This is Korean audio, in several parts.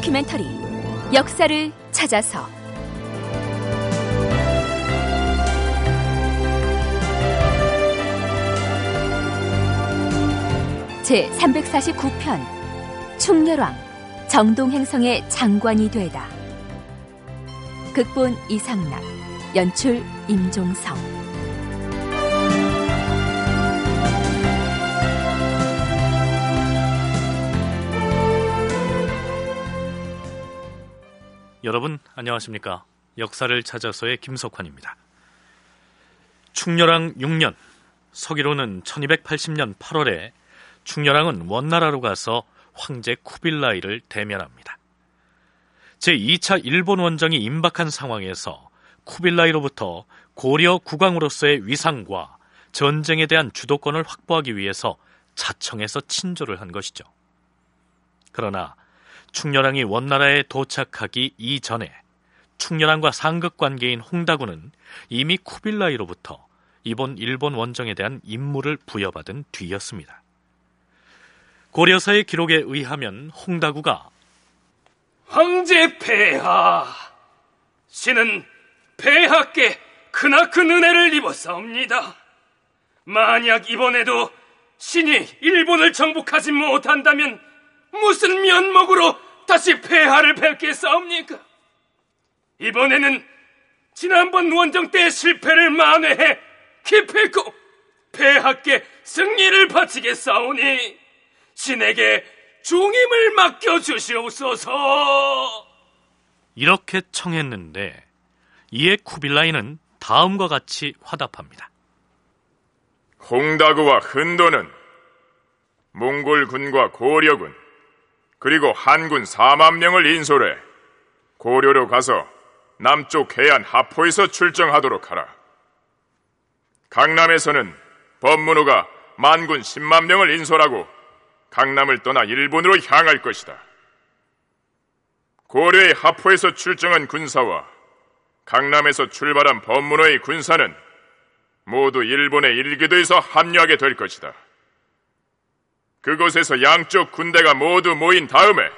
다큐멘터리 역사를 찾아서. 제 349편 충렬왕 정동행성의 장관이 되다. 극본 이상락 연출 임종성 여러분 안녕하십니까? 역사를 찾아서의 김석환입니다. 충렬왕 6년 서기로는 1280년 8월에 충렬왕은 원나라로 가서 황제 쿠빌라이를 대면합니다. 제2차 일본 원정이 임박한 상황에서 쿠빌라이로부터 고려 국왕으로서의 위상과 전쟁에 대한 주도권을 확보하기 위해서 자청해서 친조를 한 것이죠. 그러나 충렬왕이 원나라에 도착하기 이전에 충렬왕과 상급 관계인 홍다구는 이미 쿠빌라이로부터 이번 일본 원정에 대한 임무를 부여받은 뒤였습니다. 고려사의 기록에 의하면 홍다구가 황제 폐하 신은 폐하께 크나큰 은혜를 입었사옵니다. 만약 이번에도 신이 일본을 정복하지 못한다면 무슨 면목으로 다시 폐하를 뵙겠사옵니까? 이번에는 지난번 원정 때 실패를 만회해 기필코 폐하께 승리를 바치겠사오니 신에게 중임을 맡겨 주시옵소서. 이렇게 청했는데 이에 쿠빌라이는 다음과 같이 화답합니다. 홍다구와 흔도는 몽골군과 고려군 그리고 한군 4만 명을 인솔해 고려로 가서 남쪽 해안 하포에서 출정하도록 하라. 강남에서는 법문호가 만군 10만 명을 인솔하고 강남을 떠나 일본으로 향할 것이다. 고려의 하포에서 출정한 군사와 강남에서 출발한 법문호의 군사는 모두 일본의 일기도에서 합류하게 될 것이다. 그곳에서 양쪽 군대가 모두 모인 다음에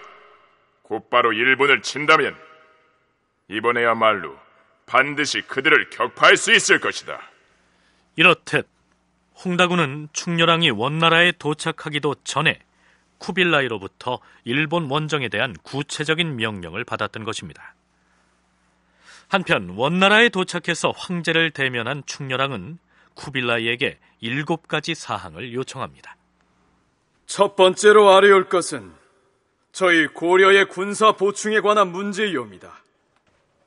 곧바로 일본을 친다면 이번에야말로 반드시 그들을 격파할 수 있을 것이다. 이렇듯 홍다구는 충렬왕이 원나라에 도착하기도 전에 쿠빌라이로부터 일본 원정에 대한 구체적인 명령을 받았던 것입니다. 한편 원나라에 도착해서 황제를 대면한 충렬왕은 쿠빌라이에게 일곱 가지 사항을 요청합니다. 첫 번째로 아뢰올 것은 저희 고려의 군사 보충에 관한 문제이옵니다.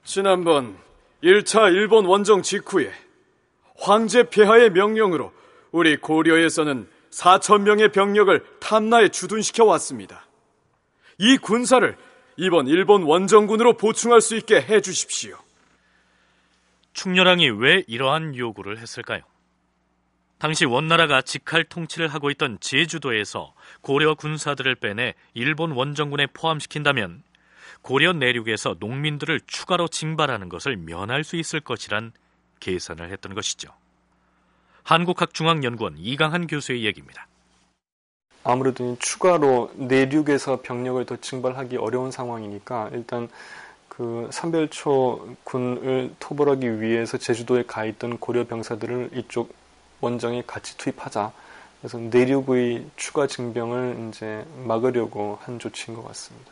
지난번 1차 일본 원정 직후에 황제 폐하의 명령으로 우리 고려에서는 4천 명의 병력을 탐나에 주둔시켜 왔습니다. 이 군사를 이번 일본 원정군으로 보충할 수 있게 해 주십시오. 충렬왕이 왜 이러한 요구를 했을까요? 당시 원나라가 직할 통치를 하고 있던 제주도에서 고려 군사들을 빼내 일본 원정군에 포함시킨다면 고려 내륙에서 농민들을 추가로 징발하는 것을 면할 수 있을 것이란 계산을 했던 것이죠. 한국학중앙연구원 이강한 교수의 얘기입니다. 아무래도 추가로 내륙에서 병력을 더 증발하기 어려운 상황이니까 일단 그 삼별초 군을 토벌하기 위해서 제주도에 가 있던 고려 병사들을 이쪽 원정에 같이 투입하자. 그래서 내륙의 추가 증병을 이제 막으려고 한 조치인 것 같습니다.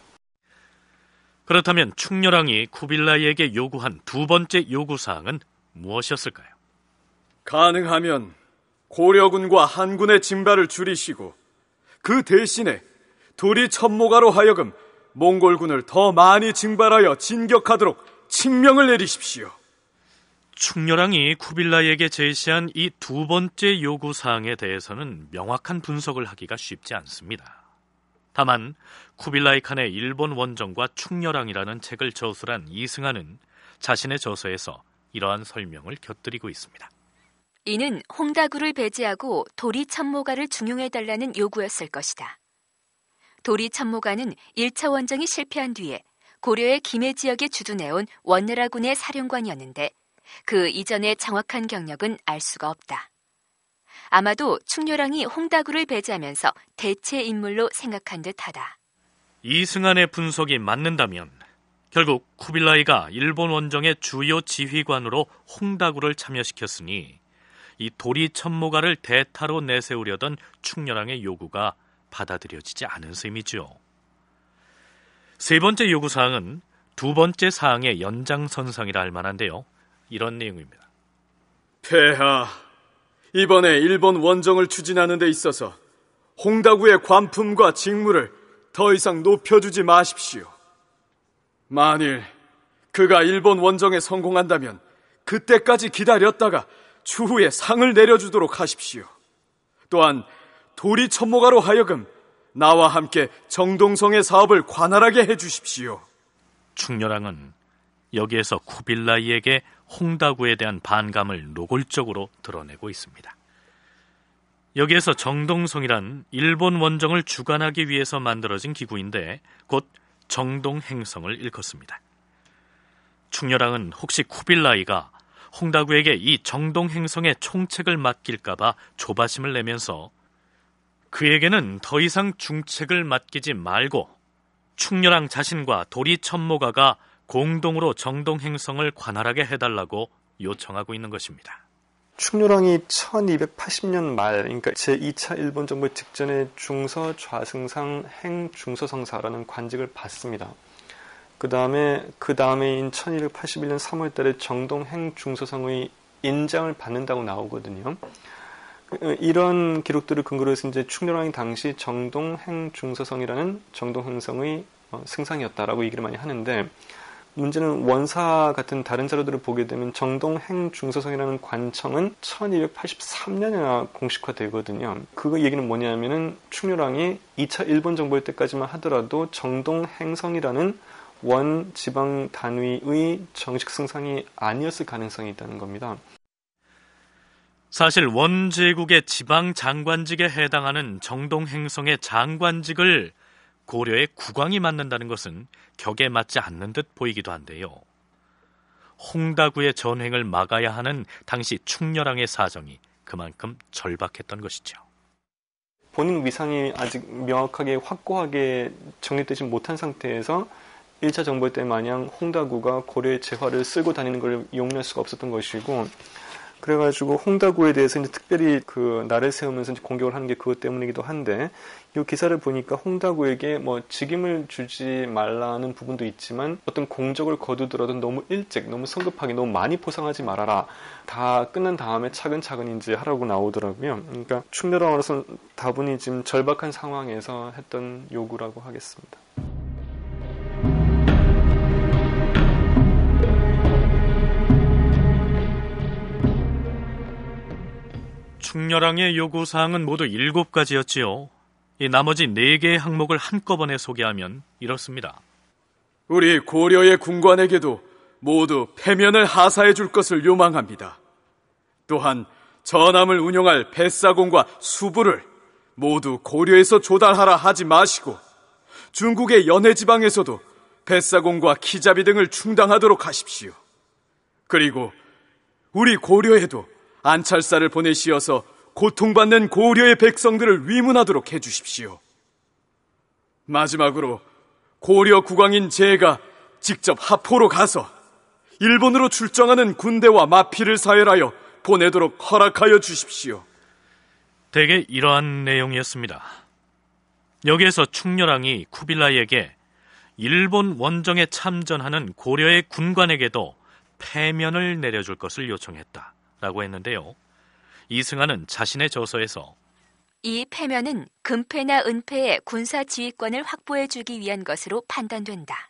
그렇다면 충렬왕이 쿠빌라이에게 요구한 두 번째 요구 사항은 무엇이었을까요? 가능하면 고려군과 한군의 진발을 줄이시고 그 대신에 도리 천모가로 하여금 몽골군을 더 많이 증발하여 진격하도록 칙명을 내리십시오. 충렬왕이 쿠빌라이에게 제시한 이 두 번째 요구 사항에 대해서는 명확한 분석을 하기가 쉽지 않습니다. 다만 쿠빌라이 칸의 일본 원정과 충렬왕이라는 책을 저술한 이승하는 자신의 저서에서 이러한 설명을 곁들이고 있습니다. 이는 홍다구를 배제하고 도리 참모가를 중용해 달라는 요구였을 것이다. 도리 참모가는 1차 원정이 실패한 뒤에 고려의 김해 지역에 주둔해온 원나라군의 사령관이었는데 그 이전의 정확한 경력은 알 수가 없다. 아마도 충렬왕이 홍다구를 배제하면서 대체 인물로 생각한 듯하다. 이승안의 분석이 맞는다면 결국 쿠빌라이가 일본 원정의 주요 지휘관으로 홍다구를 참여시켰으니 이 도리 천모가를 대타로 내세우려던 충렬왕의 요구가 받아들여지지 않은 셈이죠. 세 번째 요구 사항은 두 번째 사항의 연장선상이라 할 만한데요. 이런 내용입니다. 폐하, 이번에 일본 원정을 추진하는 데 있어서 홍다구의 관품과 직무를 더 이상 높여주지 마십시오. 만일 그가 일본 원정에 성공한다면 그때까지 기다렸다가 추후에 상을 내려주도록 하십시오. 또한 도리 천모가로 하여금 나와 함께 정동성의 사업을 관할하게 해주십시오. 충렬왕은 여기에서 쿠빌라이에게 홍다구에 대한 반감을 노골적으로 드러내고 있습니다. 여기에서 정동성이란 일본 원정을 주관하기 위해서 만들어진 기구인데 곧 정동행성을 일컫습니다. 충렬왕은 혹시 쿠빌라이가 홍다구에게 이 정동행성의 총책을 맡길까봐 조바심을 내면서 그에게는 더 이상 중책을 맡기지 말고 충렬왕 자신과 도리 천모가가 공동으로 정동 행성을 관할하게 해달라고 요청하고 있는 것입니다. 충렬왕이 1280년 말, 그러니까 제2차 일본 정부 직전에 중서 좌승상 행 중서성사라는 관직을 받습니다. 그 다음에 그 다음에인 1281년 3월달에 정동 행 중서성의 인장을 받는다고 나오거든요. 이런 기록들을 근거로 해서 이제 충렬왕이 당시 정동 행 중서성이라는 정동 행성의 어, 승상이었다라고 얘기를 많이 하는데 문제는 원사 같은 다른 자료들을 보게 되면 정동행 중서성이라는 관청은 1283년이나 공식화되거든요. 그거 얘기는 뭐냐면은 충렬왕이 2차 일본 정벌 때까지만 하더라도 정동행성이라는 원 지방 단위의 정식 승상이 아니었을 가능성이 있다는 겁니다. 사실 원제국의 지방 장관직에 해당하는 정동행성의 장관직을 고려의 국왕이 맡는다는 것은 격에 맞지 않는 듯 보이기도 한데요. 홍다구의 전횡을 막아야 하는 당시 충렬왕의 사정이 그만큼 절박했던 것이죠. 본인 위상이 아직 명확하게 확고하게 정립되지 못한 상태에서 1차 정벌 때 마냥 홍다구가 고려의 재화를 쓸고 다니는 걸 용납할 수가 없었던 것이고 그래가지고 홍다구에 대해서 이제 특별히 그 날을 세우면서 공격을 하는 게 그것 때문이기도 한데 이 기사를 보니까 홍다구에게 뭐 직임을 주지 말라는 부분도 있지만 어떤 공적을 거두더라도 너무 일찍 너무 성급하게 너무 많이 포상하지 말아라 다 끝난 다음에 차근차근 이제 하라고 나오더라고요. 그러니까 충렬왕으로서 다분히 지금 절박한 상황에서 했던 요구라고 하겠습니다. 충렬왕의 요구사항은 모두 7가지였지요. 이 나머지 4개의 항목을 한꺼번에 소개하면 이렇습니다. 우리 고려의 군관에게도 모두 패면을 하사해 줄 것을 요망합니다. 또한 전함을 운영할 뱃사공과 수부를 모두 고려에서 조달하라 하지 마시고 중국의 연해 지방에서도 뱃사공과 키자비 등을 충당하도록 하십시오. 그리고 우리 고려에도 안찰사를 보내시어서 고통받는 고려의 백성들을 위문하도록 해주십시오. 마지막으로 고려 국왕인 제가 직접 하포로 가서 일본으로 출정하는 군대와 마피를 사열하여 보내도록 허락하여 주십시오. 대개 이러한 내용이었습니다. 여기에서 충렬왕이 쿠빌라이에게 일본 원정에 참전하는 고려의 군관에게도 패면을 내려줄 것을 요청했다. 라고 했는데요. 이승환은 자신의 저서에서 이 패면은 금패나 은패의 군사 지휘권을 확보해 주기 위한 것으로 판단된다.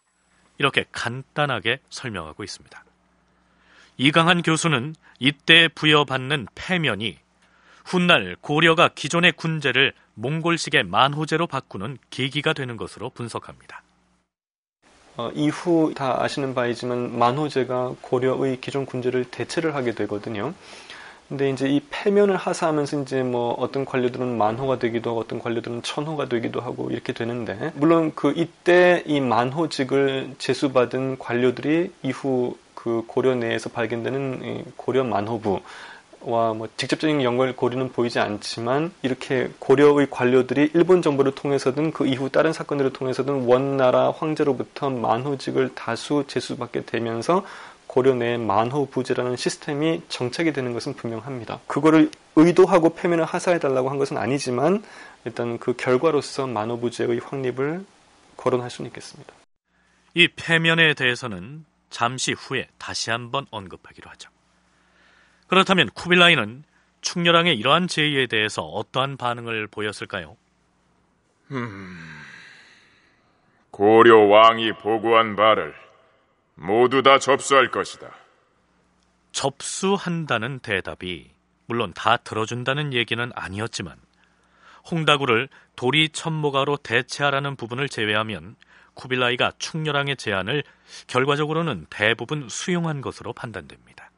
이렇게 간단하게 설명하고 있습니다. 이강한 교수는 이때 부여받는 패면이 훗날 고려가 기존의 군제를 몽골식의 만호제로 바꾸는 계기가 되는 것으로 분석합니다. 어, 이후 다 아시는 바이지만 만호제가 고려의 기존 군제를 대체를 하게 되거든요. 근데 이제 이 패면을 하사하면서 이제 뭐 어떤 관료들은 만호가 되기도 하고 어떤 관료들은 천호가 되기도 하고 이렇게 되는데 물론 그 이때 이 만호직을 제수받은 관료들이 이후 그 고려 내에서 발견되는 고려 만호부 뭐 직접적인 연관을 고려는 보이지 않지만 이렇게 고려의 관료들이 일본 정부를 통해서든 그 이후 다른 사건들을 통해서든 원나라 황제로부터 만호직을 다수 제수받게 되면서 고려 내 만호 부제라는 시스템이 정착이 되는 것은 분명합니다. 그거를 의도하고 패면을 하사해달라고 한 것은 아니지만 일단 그 결과로서 만호 부제의 확립을 거론할 수는 있겠습니다. 이 패면에 대해서는 잠시 후에 다시 한번 언급하기로 하죠. 그렇다면 쿠빌라이는 충렬왕의 이러한 제의에 대해서 어떠한 반응을 보였을까요? 고려 왕이 보고한 바를 모두 다 접수할 것이다. 접수한다는 대답이 물론 다 들어준다는 얘기는 아니었지만 홍다구를 도리 천모가로 대체하라는 부분을 제외하면 쿠빌라이가 충렬왕의 제안을 결과적으로는 대부분 수용한 것으로 판단됩니다.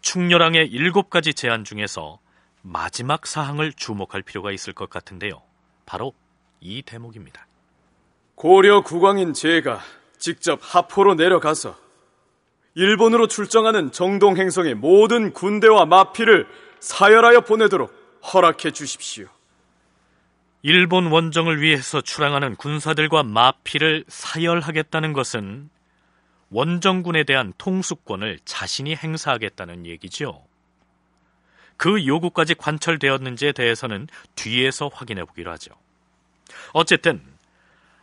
충렬왕의 일곱 가지 제안 중에서 마지막 사항을 주목할 필요가 있을 것 같은데요. 바로 이 대목입니다. 고려 국왕인 제가 직접 하포로 내려가서 일본으로 출정하는 정동 행성의 모든 군대와 마피를 사열하여 보내도록 허락해 주십시오. 일본 원정을 위해서 출항하는 군사들과 마피를 사열하겠다는 것은 원정군에 대한 통수권을 자신이 행사하겠다는 얘기지요. 그 요구까지 관철되었는지에 대해서는 뒤에서 확인해 보기로 하죠. 어쨌든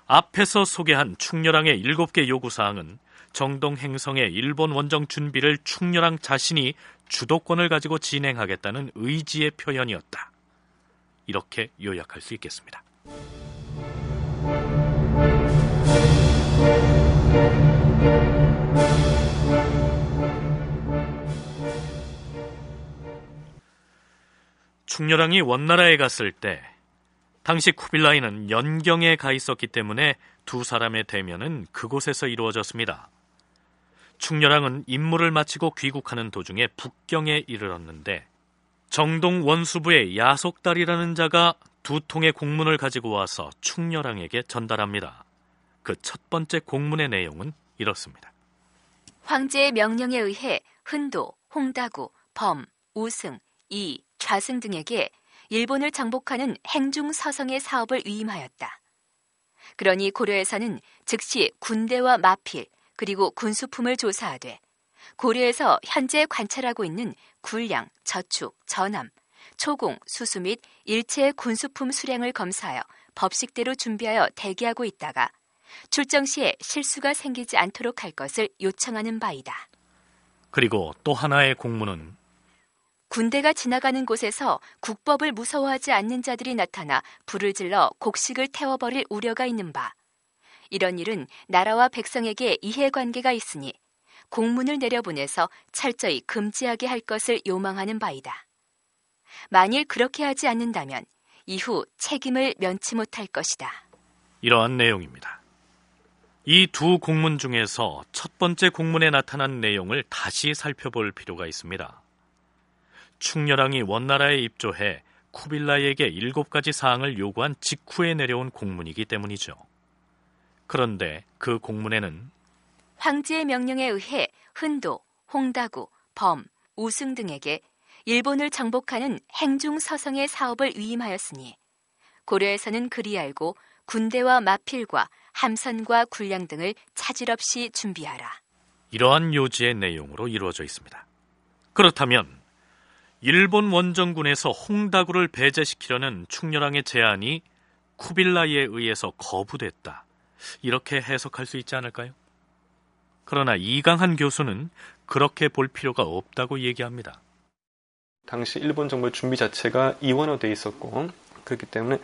앞에서 소개한 충렬왕의 일곱 개 요구사항은 정동 행성의 일본 원정 준비를 충렬왕 자신이 주도권을 가지고 진행하겠다는 의지의 표현이었다. 이렇게 요약할 수 있겠습니다. 충렬왕이 원나라에 갔을 때 당시 쿠빌라이는 연경에 가 있었기 때문에 두 사람의 대면은 그곳에서 이루어졌습니다. 충렬왕은 임무를 마치고 귀국하는 도중에 북경에 이르렀는데 정동 원수부의 야속달이라는 자가 두 통의 공문을 가지고 와서 충렬왕에게 전달합니다. 그 첫 번째 공문의 내용은 이렇습니다. 황제의 명령에 의해 흔도, 홍다구, 범, 우승, 이, 좌승 등에게 일본을 정복하는 행중 서성의 사업을 위임하였다. 그러니 고려에서는 즉시 군대와 마필 그리고 군수품을 조사하되 고려에서 현재 관찰하고 있는 군량, 저축, 전함, 초공, 수수 및 일체의 군수품 수량을 검사하여 법식대로 준비하여 대기하고 있다가 출정 시에 실수가 생기지 않도록 할 것을 요청하는 바이다. 그리고 또 하나의 공문은 군대가 지나가는 곳에서 국법을 무서워하지 않는 자들이 나타나 불을 질러 곡식을 태워버릴 우려가 있는 바. 이런 일은 나라와 백성에게 이해관계가 있으니 공문을 내려보내서 철저히 금지하게 할 것을 요망하는 바이다. 만일 그렇게 하지 않는다면 이후 책임을 면치 못할 것이다. 이러한 내용입니다. 이 두 공문 중에서 첫 번째 공문에 나타난 내용을 다시 살펴볼 필요가 있습니다. 충렬왕이 원나라에 입조해 쿠빌라이에게 일곱 가지 사항을 요구한 직후에 내려온 공문이기 때문이죠. 그런데 그 공문에는 황제의 명령에 의해 흔도, 홍다구, 범, 우승 등에게 일본을 정복하는 행중 서성의 사업을 위임하였으니 고려에서는 그리 알고 군대와 마필과 함선과 군량 등을 차질 없이 준비하라. 이러한 요지의 내용으로 이루어져 있습니다. 그렇다면 일본 원정군에서 홍다구를 배제시키려는 충렬왕의 제안이 쿠빌라이에 의해서 거부됐다. 이렇게 해석할 수 있지 않을까요? 그러나 이강한 교수는 그렇게 볼 필요가 없다고 얘기합니다. 당시 일본 정부의 준비 자체가 이원화돼 있었고 그렇기 때문에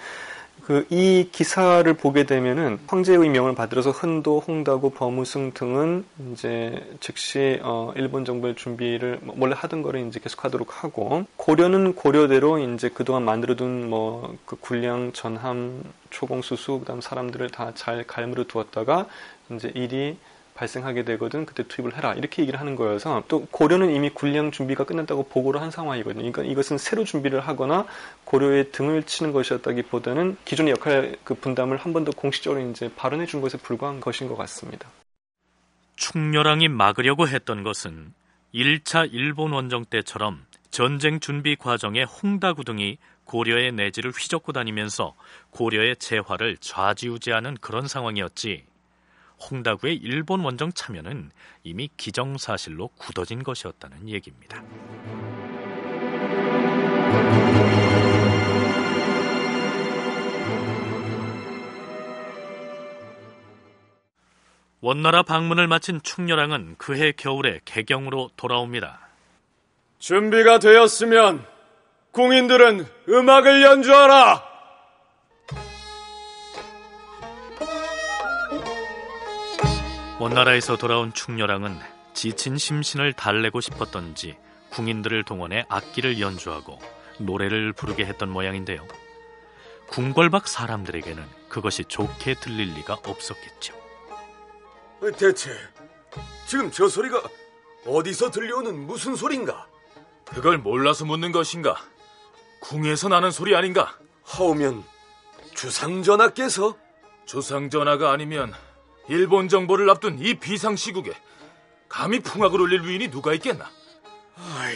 그 이 기사를 보게 되면은 황제의 명을 받들어서 흔도, 홍다구, 범우승 등은 이제 즉시 어 일본 정부의 준비를 뭐 원래 하던 거를 이제 계속하도록 하고 고려는 고려대로 이제 그동안 만들어둔 뭐 그 군량, 전함, 초공수수 그다음 사람들을 다 잘 갈무려 두었다가 이제 일이 발생하게 되거든 그때 투입을 해라 이렇게 얘기를 하는 거여서 또 고려는 이미 군량 준비가 끝났다고 보고를 한 상황이거든요. 그러니까 이것은 새로 준비를 하거나 고려의 등을 치는 것이었다기보다는 기존의 역할 그 분담을 한 번 더 공식적으로 이제 발언해 준 것에 불과한 것인 것 같습니다. 충렬왕이 막으려고 했던 것은 1차 일본 원정 때처럼 전쟁 준비 과정에 홍다구 등이 고려의 내지를 휘젓고 다니면서 고려의 재화를 좌지우지하는 그런 상황이었지. 홍다구의 일본 원정 참여는 이미 기정사실로 굳어진 것이었다는 얘기입니다. 원나라 방문을 마친 충렬왕은 그해 겨울에 개경으로 돌아옵니다. 준비가 되었으면 궁인들은 음악을 연주하라! 원나라에서 돌아온 충렬왕은 지친 심신을 달래고 싶었던지 궁인들을 동원해 악기를 연주하고 노래를 부르게 했던 모양인데요. 궁궐밖 사람들에게는 그것이 좋게 들릴 리가 없었겠죠. 대체 지금 저 소리가 어디서 들려오는 무슨 소린가? 그걸 몰라서 묻는 것인가? 궁에서 나는 소리 아닌가? 하오면 주상전하께서 조상전하가 아니면 일본 정보를 앞둔 이 비상시국에 감히 풍악을 울릴 위인이 누가 있겠나? 아휴,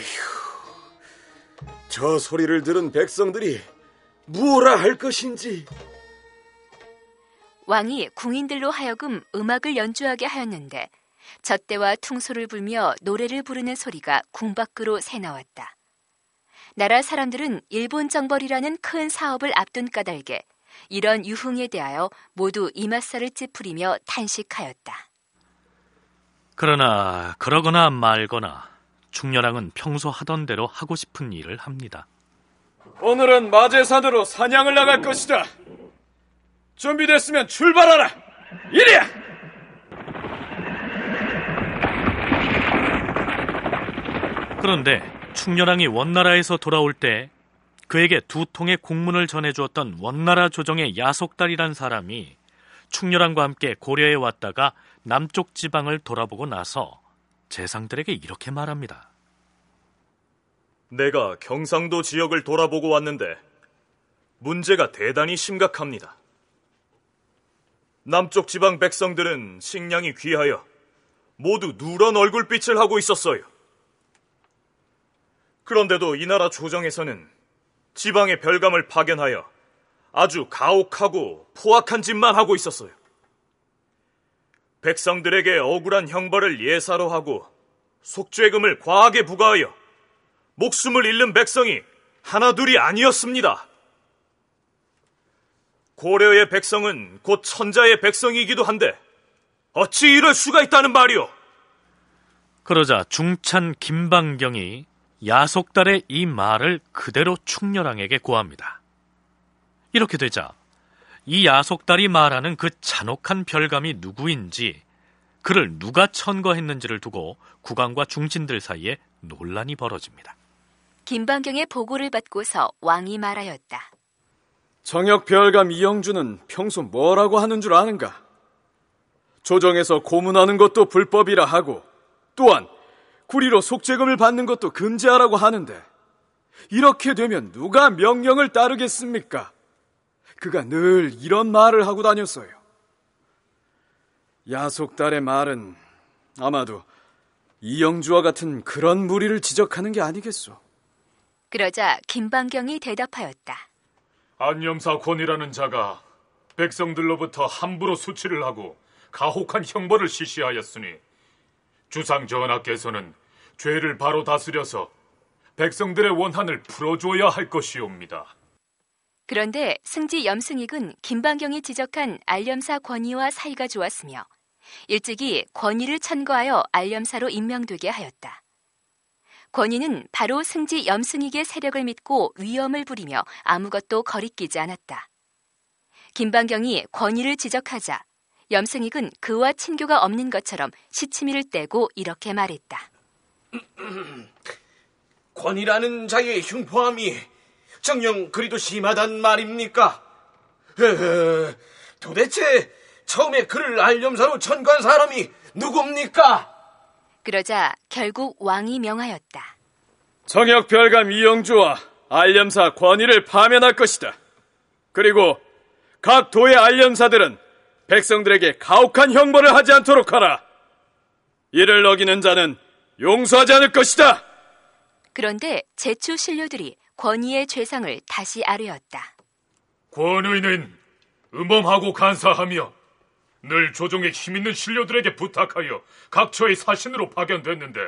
저 소리를 들은 백성들이 무엇라 할 것인지 왕이 궁인들로 하여금 음악을 연주하게 하였는데 젖대와 퉁소를 불며 노래를 부르는 소리가 궁 밖으로 새나왔다. 나라 사람들은 일본 정벌이라는 큰 사업을 앞둔 까닭에 이런 유흥에 대하여 모두 이맛살을 찌푸리며 탄식하였다. 그러나 그러거나 말거나 충렬왕은 평소 하던 대로 하고 싶은 일을 합니다. 오늘은 마제산으로 사냥을 나갈 것이다. 준비됐으면 출발하라! 이리야! 그런데 충렬왕이 원나라에서 돌아올 때 그에게 두 통의 공문을 전해주었던 원나라 조정의 야속달이란 사람이 충렬왕과 함께 고려에 왔다가 남쪽 지방을 돌아보고 나서 재상들에게 이렇게 말합니다. 내가 경상도 지역을 돌아보고 왔는데 문제가 대단히 심각합니다. 남쪽 지방 백성들은 식량이 귀하여 모두 누런 얼굴빛을 하고 있었어요. 그런데도 이 나라 조정에서는 지방의 별감을 파견하여 아주 가혹하고 포악한 짓만 하고 있었어요. 백성들에게 억울한 형벌을 예사로 하고 속죄금을 과하게 부과하여 목숨을 잃는 백성이 하나둘이 아니었습니다. 고려의 백성은 곧 천자의 백성이기도 한데 어찌 이럴 수가 있다는 말이오? 그러자 중찬 김방경이 야속달의 이 말을 그대로 충렬왕에게 고합니다. 이렇게 되자 이 야속달이 말하는 그 잔혹한 별감이 누구인지 그를 누가 천거했는지를 두고 국왕과 중진들 사이에 논란이 벌어집니다. 김방경의 보고를 받고서 왕이 말하였다. 정역 별감 이영주는 평소 뭐라고 하는 줄 아는가? 조정에서 고문하는 것도 불법이라 하고 또한 구리로 속죄금을 받는 것도 금지하라고 하는데 이렇게 되면 누가 명령을 따르겠습니까? 그가 늘 이런 말을 하고 다녔어요. 야속달의 말은 아마도 이영주와 같은 그런 무리를 지적하는 게 아니겠소. 그러자 김방경이 대답하였다. 안염사 권이라는 자가 백성들로부터 함부로 수치를 하고 가혹한 형벌을 실시하였으니 주상 전하께서는 죄를 바로 다스려서 백성들의 원한을 풀어줘야 할 것이옵니다. 그런데 승지 염승익은 김방경이 지적한 알렴사 권위와 사이가 좋았으며 일찍이 권위를 천거하여 알렴사로 임명되게 하였다. 권위는 바로 승지 염승익의 세력을 믿고 위험을 부리며 아무것도 거리끼지 않았다. 김방경이 권위를 지적하자 염승익은 그와 친교가 없는 것처럼 시치미를 떼고 이렇게 말했다. 권이라는 자의 흉포함이 정녕 그리도 심하단 말입니까? 에헤, 도대체 처음에 그를 알념사로 천거한 사람이 누굽니까? 그러자 결국 왕이 명하였다. 정역 별감 이영주와 알념사 권위를 파면할 것이다. 그리고 각 도의 알념사들은 백성들에게 가혹한 형벌을 하지 않도록 하라. 이를 어기는 자는 용서하지 않을 것이다. 그런데 제추 신료들이 권위의 죄상을 다시 아뢰었다. 권의는 음범하고 간사하며 늘 조정에 힘있는 신료들에게 부탁하여 각처의 사신으로 파견됐는데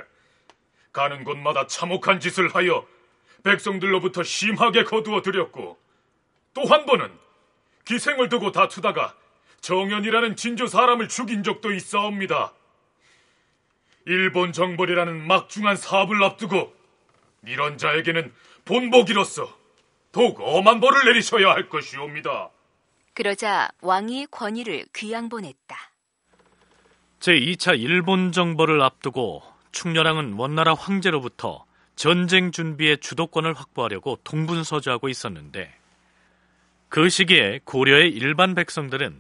가는 곳마다 참혹한 짓을 하여 백성들로부터 심하게 거두어 들였고 또 한 번은 기생을 두고 다투다가 정연이라는 진주 사람을 죽인 적도 있사옵니다. 일본 정벌이라는 막중한 사업을 앞두고 이런 자에게는 본보기로서 더욱 엄한 벌을 내리셔야 할 것이옵니다. 그러자 왕이 권위를 귀양보냈다. 제2차 일본 정벌을 앞두고 충렬왕은 원나라 황제로부터 전쟁 준비의 주도권을 확보하려고 동분서주하고 있었는데 그 시기에 고려의 일반 백성들은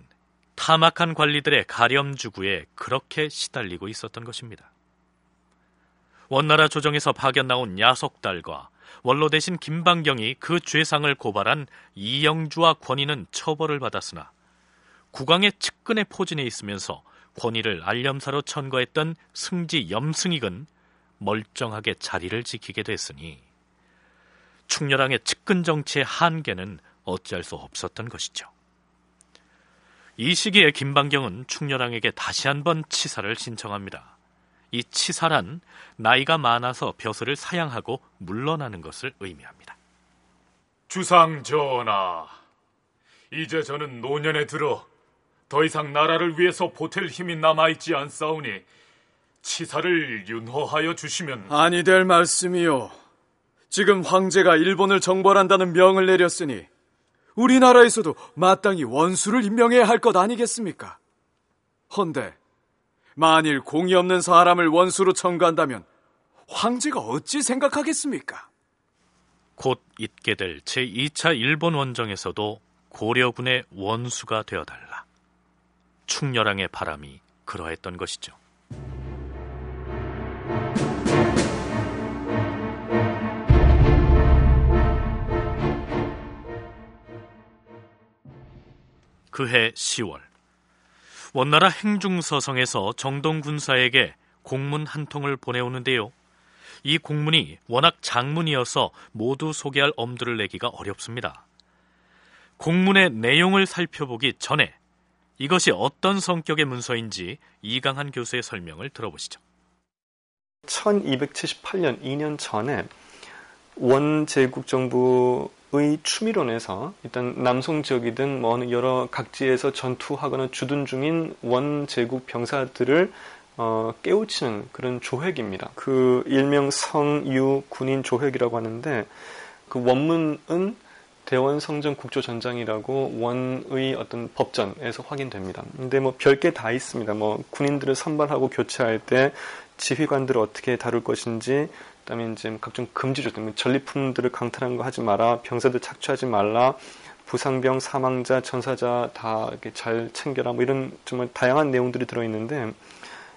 타막한 관리들의 가렴주구에 그렇게 시달리고 있었던 것입니다. 원나라 조정에서 파견 나온 야속달과 원로 대신 김방경이 그 죄상을 고발한 이영주와 권희는 처벌을 받았으나 국왕의 측근의 포진에 있으면서 권희를 알렴사로 천거했던 승지 염승익은 멀쩡하게 자리를 지키게 됐으니 충렬왕의 측근 정치의 한계는 어찌할 수 없었던 것이죠. 이 시기에 김방경은 충렬왕에게 다시 한번 치사를 신청합니다. 이 치사란 나이가 많아서 벼슬을 사양하고 물러나는 것을 의미합니다. 주상 전하, 이제 저는 노년에 들어 더 이상 나라를 위해서 보탤 힘이 남아있지 않사오니 치사를 윤허하여 주시면 아니 될 말씀이요. 지금 황제가 일본을 정벌한다는 명을 내렸으니 우리나라에서도 마땅히 원수를 임명해야 할 것 아니겠습니까? 헌데 만일 공이 없는 사람을 원수로 청구한다면 황제가 어찌 생각하겠습니까? 곧 있게 될 제2차 일본 원정에서도 고려군의 원수가 되어달라. 충렬왕의 바람이 그러했던 것이죠. 그해 10월 원나라 행중서성에서 정동 군사에게 공문 한 통을 보내오는데요. 이 공문이 워낙 장문이어서 모두 소개할 엄두를 내기가 어렵습니다. 공문의 내용을 살펴보기 전에 이것이 어떤 성격의 문서인지 이강한 교수의 설명을 들어보시죠. 1278년 2년 전에 원제국 정부 의 추미론에서 일단 남송 지역이든 뭐 여러 각지에서 전투하거나 주둔 중인 원 제국 병사들을 어, 깨우치는 그런 조획입니다. 그 일명 성유 군인 조획이라고 하는데 그 원문은 대원 성전 국조 전장이라고 원의 어떤 법전에서 확인됩니다. 근데 뭐 별게 다 있습니다. 뭐 군인들을 선발하고 교체할 때 지휘관들을 어떻게 다룰 것인지, 그다음에 이제 각종 금지 조건, 전리품들을 강탈한 거 하지 마라, 병사들 착취하지 말라, 부상병, 사망자, 전사자 다 이렇게 잘 챙겨라, 뭐 이런 정말 다양한 내용들이 들어 있는데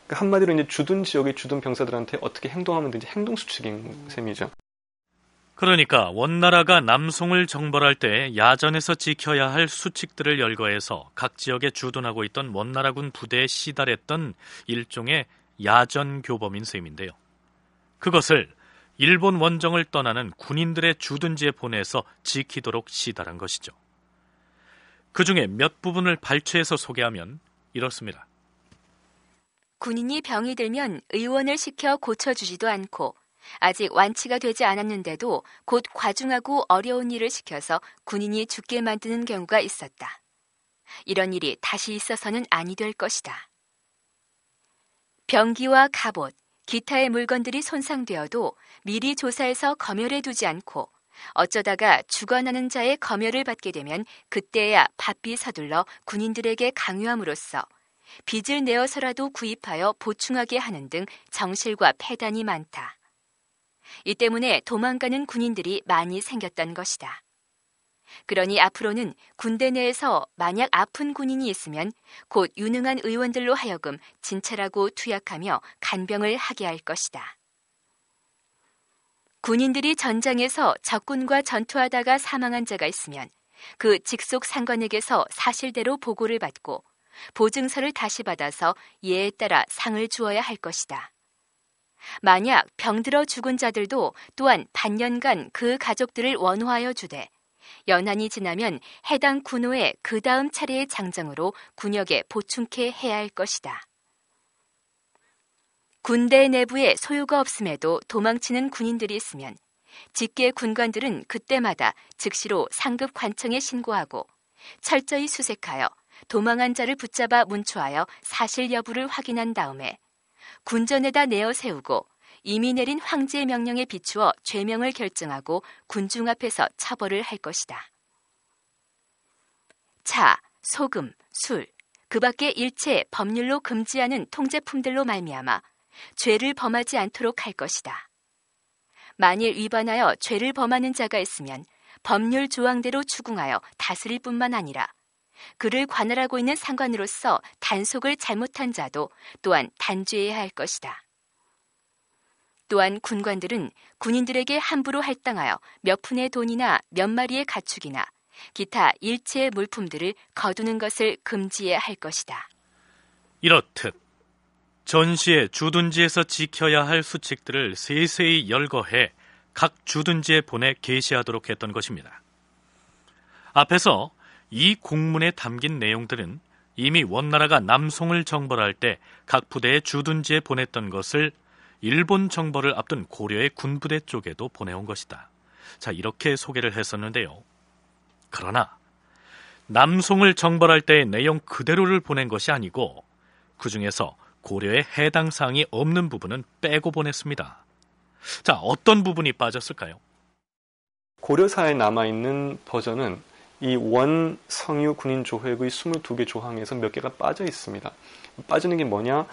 그러니까 한마디로 이제 주둔 지역의 주둔 병사들한테 어떻게 행동하면 되는지 행동 수칙인 셈이죠. 그러니까 원나라가 남송을 정벌할 때 야전에서 지켜야 할 수칙들을 열거해서 각 지역에 주둔하고 있던 원나라군 부대에 시달했던 일종의 야전 교범인 셈인데요. 그것을 일본 원정을 떠나는 군인들의 주둔지에 보내서 지키도록 시달한 것이죠. 그 중에 몇 부분을 발췌해서 소개하면 이렇습니다. 군인이 병이 들면 의원을 시켜 고쳐주지도 않고 아직 완치가 되지 않았는데도 곧 과중하고 어려운 일을 시켜서 군인이 죽게 만드는 경우가 있었다. 이런 일이 다시 있어서는 아니 될 것이다. 병기와 갑옷, 기타의 물건들이 손상되어도 미리 조사해서 검열해 두지 않고 어쩌다가 죽어나는 자의 검열을 받게 되면 그때야 바삐 서둘러 군인들에게 강요함으로써 빚을 내어서라도 구입하여 보충하게 하는 등 정실과 폐단이 많다. 이 때문에 도망가는 군인들이 많이 생겼던 것이다. 그러니 앞으로는 군대 내에서 만약 아픈 군인이 있으면 곧 유능한 의원들로 하여금 진찰하고 투약하며 간병을 하게 할 것이다. 군인들이 전장에서 적군과 전투하다가 사망한 자가 있으면 그 직속 상관에게서 사실대로 보고를 받고 보증서를 다시 받아서 예에 따라 상을 주어야 할 것이다. 만약 병들어 죽은 자들도 또한 반년간 그 가족들을 원화하여 주되 연한이 지나면 해당 군호의 그 다음 차례의 장정으로 군역에 보충케 해야 할 것이다. 군대 내부에 소유가 없음에도 도망치는 군인들이 있으면 직계 군관들은 그때마다 즉시로 상급 관청에 신고하고 철저히 수색하여 도망한 자를 붙잡아 문초하여 사실 여부를 확인한 다음에 군전에다 내어 세우고 이미 내린 황제의 명령에 비추어 죄명을 결정하고 군중 앞에서 처벌을 할 것이다. 차, 소금, 술, 그 밖의 일체 법률로 금지하는 통제품들로 말미암아 죄를 범하지 않도록 할 것이다. 만일 위반하여 죄를 범하는 자가 있으면 법률 조항대로 추궁하여 다스릴 뿐만 아니라 그를 관할하고 있는 상관으로서 단속을 잘못한 자도 또한 단죄해야 할 것이다. 또한 군관들은 군인들에게 함부로 할당하여 몇 푼의 돈이나 몇 마리의 가축이나 기타 일체의 물품들을 거두는 것을 금지해야 할 것이다. 이렇듯 전시에 주둔지에서 지켜야 할 수칙들을 세세히 열거해 각 주둔지에 보내 게시하도록 했던 것입니다. 앞에서 이 공문에 담긴 내용들은 이미 원나라가 남송을 정벌할 때 각 부대의 주둔지에 보냈던 것을 일본 정벌을 앞둔 고려의 군부대 쪽에도 보내온 것이다. 자, 이렇게 소개를 했었는데요. 그러나 남송을 정벌할 때의 내용 그대로를 보낸 것이 아니고 그 중에서 고려의 해당 사항이 없는 부분은 빼고 보냈습니다. 자, 어떤 부분이 빠졌을까요? 고려사에 남아있는 버전은 이 원 성유 군인 조획의 22개 조항에서 몇 개가 빠져 있습니다. 빠지는 게 뭐냐?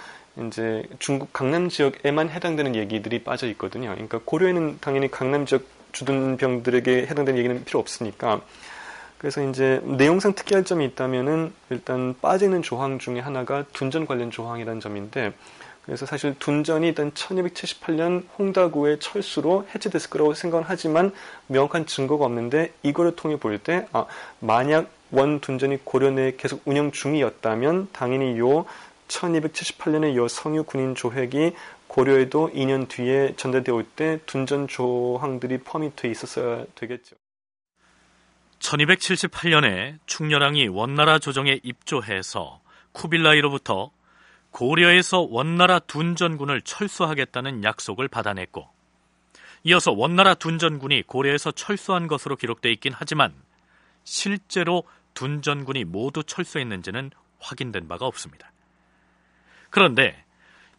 이제 중국 강남 지역에만 해당되는 얘기들이 빠져 있거든요. 그러니까 고려에는 당연히 강남 지역 주둔병들에게 해당되는 얘기는 필요 없으니까 그래서 이제 내용상 특이할 점이 있다면은 일단 빠지는 조항 중에 하나가 둔전 관련 조항이라는 점인데 그래서 사실 둔전이 일단 1278년 홍다구의 철수로 해체됐을 거라고 생각은 하지만 명확한 증거가 없는데 이거를 통해 볼 때 아, 만약 원 둔전이 고려 내에 계속 운영 중이었다면 당연히 요 1278년에 요 성유 군인 조획이 고려에도 2년 뒤에 전달되어 올때 둔전 조항들이 포함이 돼 있었어야 되겠죠. 1278년에 충렬왕이 원나라 조정에 입조해서 쿠빌라이로부터 고려에서 원나라 둔전군을 철수하겠다는 약속을 받아냈고 이어서 원나라 둔전군이 고려에서 철수한 것으로 기록되어 있긴 하지만 실제로 둔전군이 모두 철수했는지는 확인된 바가 없습니다. 그런데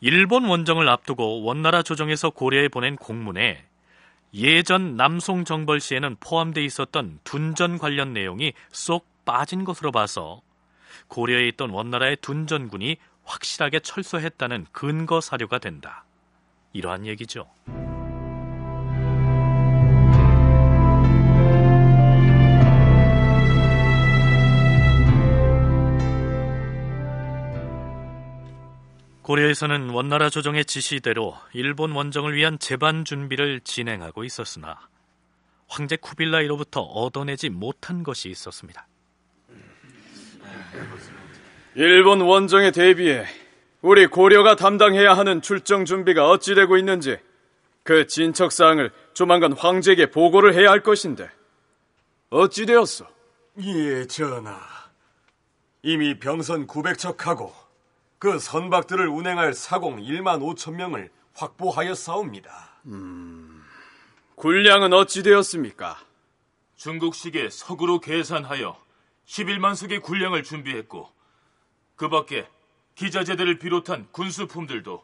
일본 원정을 앞두고 원나라 조정에서 고려에 보낸 공문에 예전 남송 정벌 시에는 포함되어 있었던 둔전 관련 내용이 쏙 빠진 것으로 봐서 고려에 있던 원나라의 둔전군이 확실하게 철수했다는 근거 사료가 된다. 이러한 얘기죠. 고려에서는 원나라 조정의 지시대로 일본 원정을 위한 재반 준비를 진행하고 있었으나 황제 쿠빌라이로부터 얻어내지 못한 것이 있었습니다. 일본 원정에 대비해 우리 고려가 담당해야 하는 출정 준비가 어찌 되고 있는지 그 진척 사항을 조만간 황제에게 보고를 해야 할 것인데 어찌 되었소? 예, 전하. 이미 병선 900척하고 그 선박들을 운행할 사공 1만 5천 명을 확보하였사옵니다. 음, 군량은 어찌 되었습니까? 중국식의 석으로 계산하여 11만 석의 군량을 준비했고 그 밖에 기자재들을 비롯한 군수품들도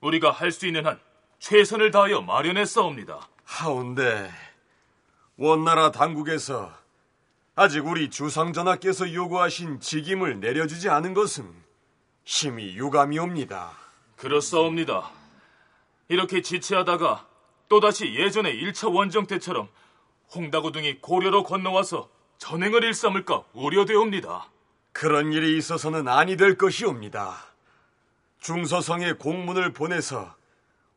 우리가 할 수 있는 한 최선을 다하여 마련했사옵니다. 하운데 원나라 당국에서 아직 우리 주상전하께서 요구하신 직임을 내려주지 않은 것은 심히 유감이 옵니다. 그렇사옵니다. 이렇게 지체하다가 또다시 예전의 1차 원정 때처럼 홍다구 등이 고려로 건너와서 전행을 일삼을까 우려되옵니다. 그런 일이 있어서는 아니 될 것이옵니다. 중서성에 공문을 보내서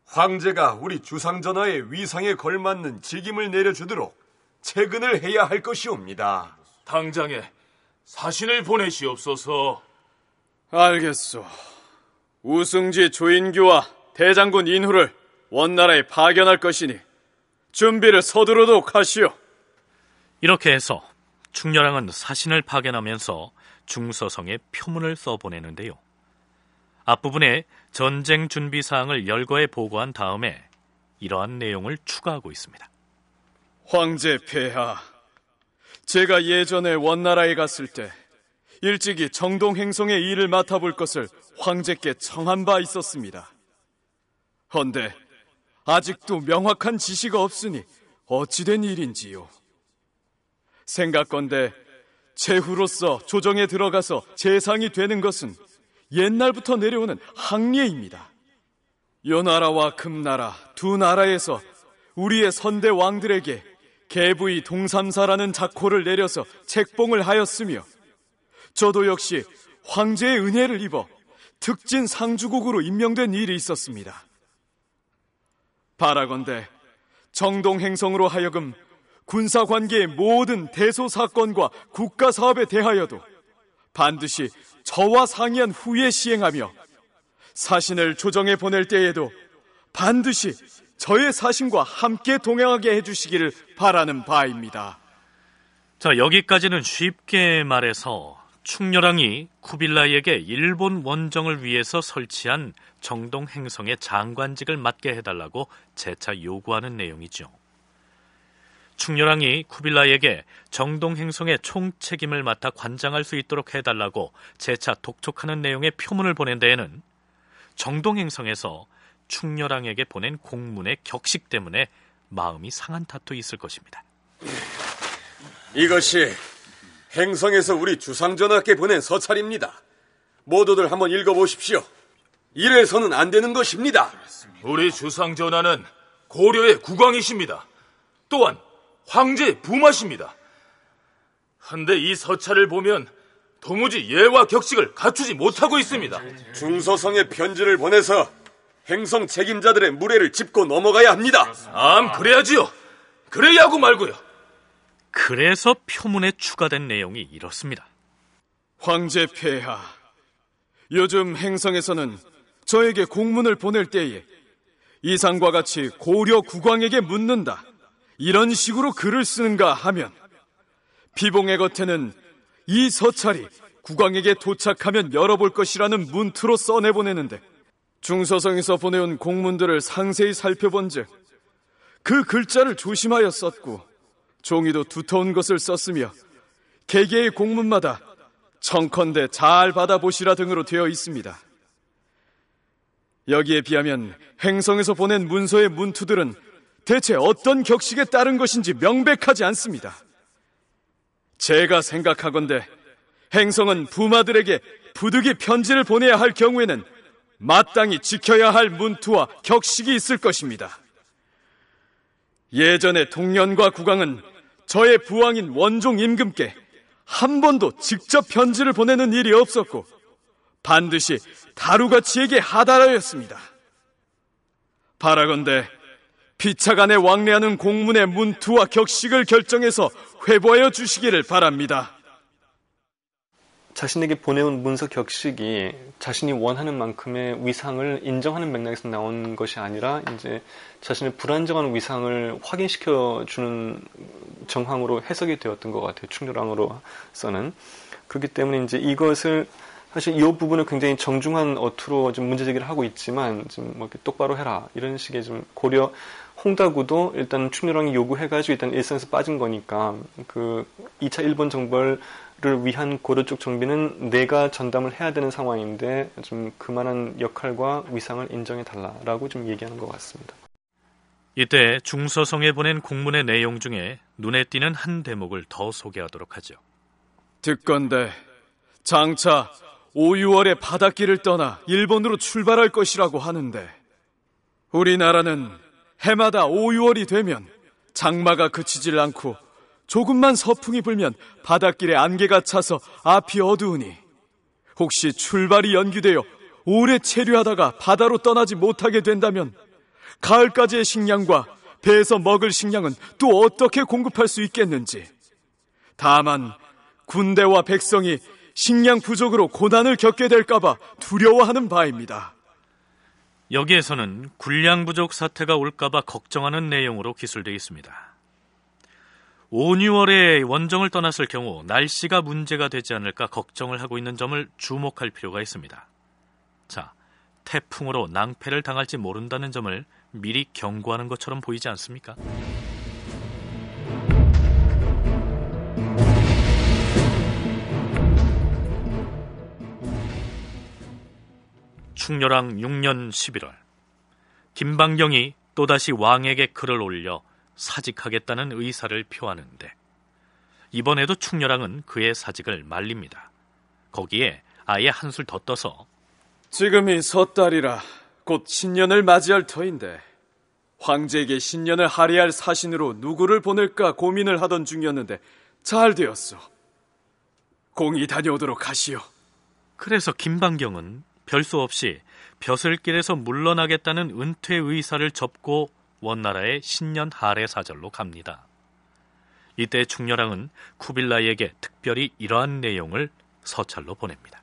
황제가 우리 주상전하의 위상에 걸맞는 직임을 내려주도록 체근을 해야 할 것이옵니다. 당장에 사신을 보내시옵소서. 알겠소. 우승지 조인규와 대장군 인후를 원나라에 파견할 것이니 준비를 서두르도록 하시오. 이렇게 해서 충렬왕은 사신을 파견하면서 중서성에 표문을 써보내는데요. 앞부분에 전쟁 준비 사항을 열거해 보고한 다음에 이러한 내용을 추가하고 있습니다. 황제 폐하, 제가 예전에 원나라에 갔을 때 일찍이 정동 행성의 일을 맡아볼 것을 황제께 청한 바 있었습니다. 헌데 아직도 명확한 지시가 없으니 어찌된 일인지요. 생각건대 제후로서 조정에 들어가서 재상이 되는 것은 옛날부터 내려오는 항례입니다. 요나라와 금나라 두 나라에서 우리의 선대 왕들에게 개부의 동삼사라는 작호를 내려서 책봉을 하였으며 저도 역시 황제의 은혜를 입어 특진 상주국으로 임명된 일이 있었습니다. 바라건대 정동 행성으로 하여금 군사 관계의 모든 대소 사건과 국가 사업에 대하여도 반드시 저와 상의한 후에 시행하며 사신을 조정해 보낼 때에도 반드시 저의 사신과 함께 동행하게 해주시기를 바라는 바입니다. 자, 여기까지는 쉽게 말해서 충렬왕이 쿠빌라이에게 일본 원정을 위해서 설치한 정동 행성의 장관직을 맡게 해달라고 재차 요구하는 내용이죠. 충렬왕이 쿠빌라이에게 정동 행성의 총책임을 맡아 관장할 수 있도록 해달라고 재차 독촉하는 내용의 표문을 보낸 데에는 정동 행성에서 충렬왕에게 보낸 공문의 격식 때문에 마음이 상한 탓도 있을 것입니다. 이것이 행성에서 우리 주상전하께 보낸 서찰입니다. 모두들 한번 읽어보십시오. 이래서는 안 되는 것입니다. 우리 주상 전하는 고려의 국왕이십니다. 또한 황제 부마십니다. 한데 이 서찰을 보면 도무지 예와 격식을 갖추지 못하고 있습니다. 중서성에 편지를 보내서 행성 책임자들의 무례를 짚고 넘어가야 합니다. 암 그래야지요. 그래야고 말고요. 그래서 표문에 추가된 내용이 이렇습니다. 황제 폐하, 요즘 행성에서는 저에게 공문을 보낼 때에 이상과 같이 고려 국왕에게 묻는다. 이런 식으로 글을 쓰는가 하면 비봉의 겉에는 이 서찰이 국왕에게 도착하면 열어볼 것이라는 문투로 써내보내는데 중서성에서 보내온 공문들을 상세히 살펴본즉 그 글자를 조심하여 썼고 종이도 두터운 것을 썼으며 개개의 공문마다 청컨대 잘 받아보시라 등으로 되어 있습니다. 여기에 비하면 행성에서 보낸 문서의 문투들은 대체 어떤 격식에 따른 것인지 명백하지 않습니다. 제가 생각하건대 행성은 부마들에게 부득이 편지를 보내야 할 경우에는 마땅히 지켜야 할 문투와 격식이 있을 것입니다. 예전에 동년과 국왕은 저의 부왕인 원종 임금께 한 번도 직접 편지를 보내는 일이 없었고 반드시 다루가치에게 하달하였습니다. 바라건대 피차간에 왕래하는 공문의 문투와 격식을 결정해서 회부하여 주시기를 바랍니다. 자신에게 보내온 문서 격식이 자신이 원하는 만큼의 위상을 인정하는 맥락에서 나온 것이 아니라 이제 자신의 불안정한 위상을 확인시켜 주는 정황으로 해석이 되었던 것 같아요. 충렬왕으로서는 그렇기 때문에 이제 이것을 사실 이 부분은 굉장히 정중한 어투로 좀 문제 제기를 하고 있지만 좀뭐 똑바로 해라 이런 식의 좀 고려 홍다구도 일단 충렬왕이 요구해가지고 일단 일선에서 빠진 거니까 그 2차 일본 정벌 를 위한 고려 쪽 정비는 내가 전담을 해야 되는 상황인데 좀 그만한 역할과 위상을 인정해 달라라고 좀 얘기하는 것 같습니다. 이때 중서성에 보낸 공문의 내용 중에 눈에 띄는 한 대목을 더 소개하도록 하죠. 듣건대 장차 5, 6월에 바닷길을 떠나 일본으로 출발할 것이라고 하는데 우리나라는 해마다 5, 6월이 되면 장마가 그치질 않고 조금만 서풍이 불면 바닷길에 안개가 차서 앞이 어두우니 혹시 출발이 연기되어 오래 체류하다가 바다로 떠나지 못하게 된다면 가을까지의 식량과 배에서 먹을 식량은 또 어떻게 공급할 수 있겠는지. 다만 군대와 백성이 식량 부족으로 고난을 겪게 될까봐 두려워하는 바입니다. 여기에서는 군량 부족 사태가 올까봐 걱정하는 내용으로 기술되어 있습니다. 5, 6월에 원정을 떠났을 경우 날씨가 문제가 되지 않을까 걱정을 하고 있는 점을 주목할 필요가 있습니다. 자, 태풍으로 낭패를 당할지 모른다는 점을 미리 경고하는 것처럼 보이지 않습니까? 충렬왕 6년 11월 김방경이 또다시 왕에게 글을 올려 사직하겠다는 의사를 표하는데 이번에도 충렬왕은 그의 사직을 말립니다. 거기에 아예 한술 더 떠서 지금이 섣달이라 곧 신년을 맞이할 터인데 황제에게 신년을 할애할 사신으로 누구를 보낼까 고민을 하던 중이었는데 잘 되었소. 공이 다녀오도록 하시오. 그래서 김방경은 별수 없이 벼슬길에서 물러나겠다는 은퇴 의사를 접고 원나라의 신년 할애 사절로 갑니다. 이때 충렬왕은 쿠빌라이에게 특별히 이러한 내용을 서찰로 보냅니다.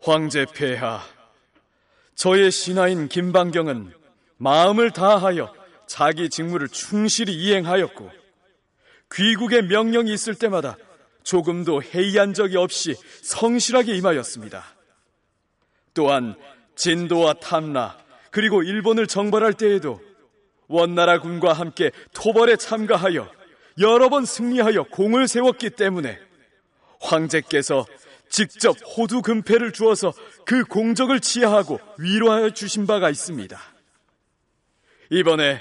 황제 폐하, 저의 신하인 김방경은 마음을 다하여 자기 직무를 충실히 이행하였고 귀국의 명령이 있을 때마다 조금도 해이한 적이 없이 성실하게 임하였습니다. 또한 진도와 탐라 그리고 일본을 정벌할 때에도 원나라 군과 함께 토벌에 참가하여 여러 번 승리하여 공을 세웠기 때문에 황제께서 직접 호두 금패를 주어서 그 공적을 치하하고 위로하여 주신 바가 있습니다. 이번에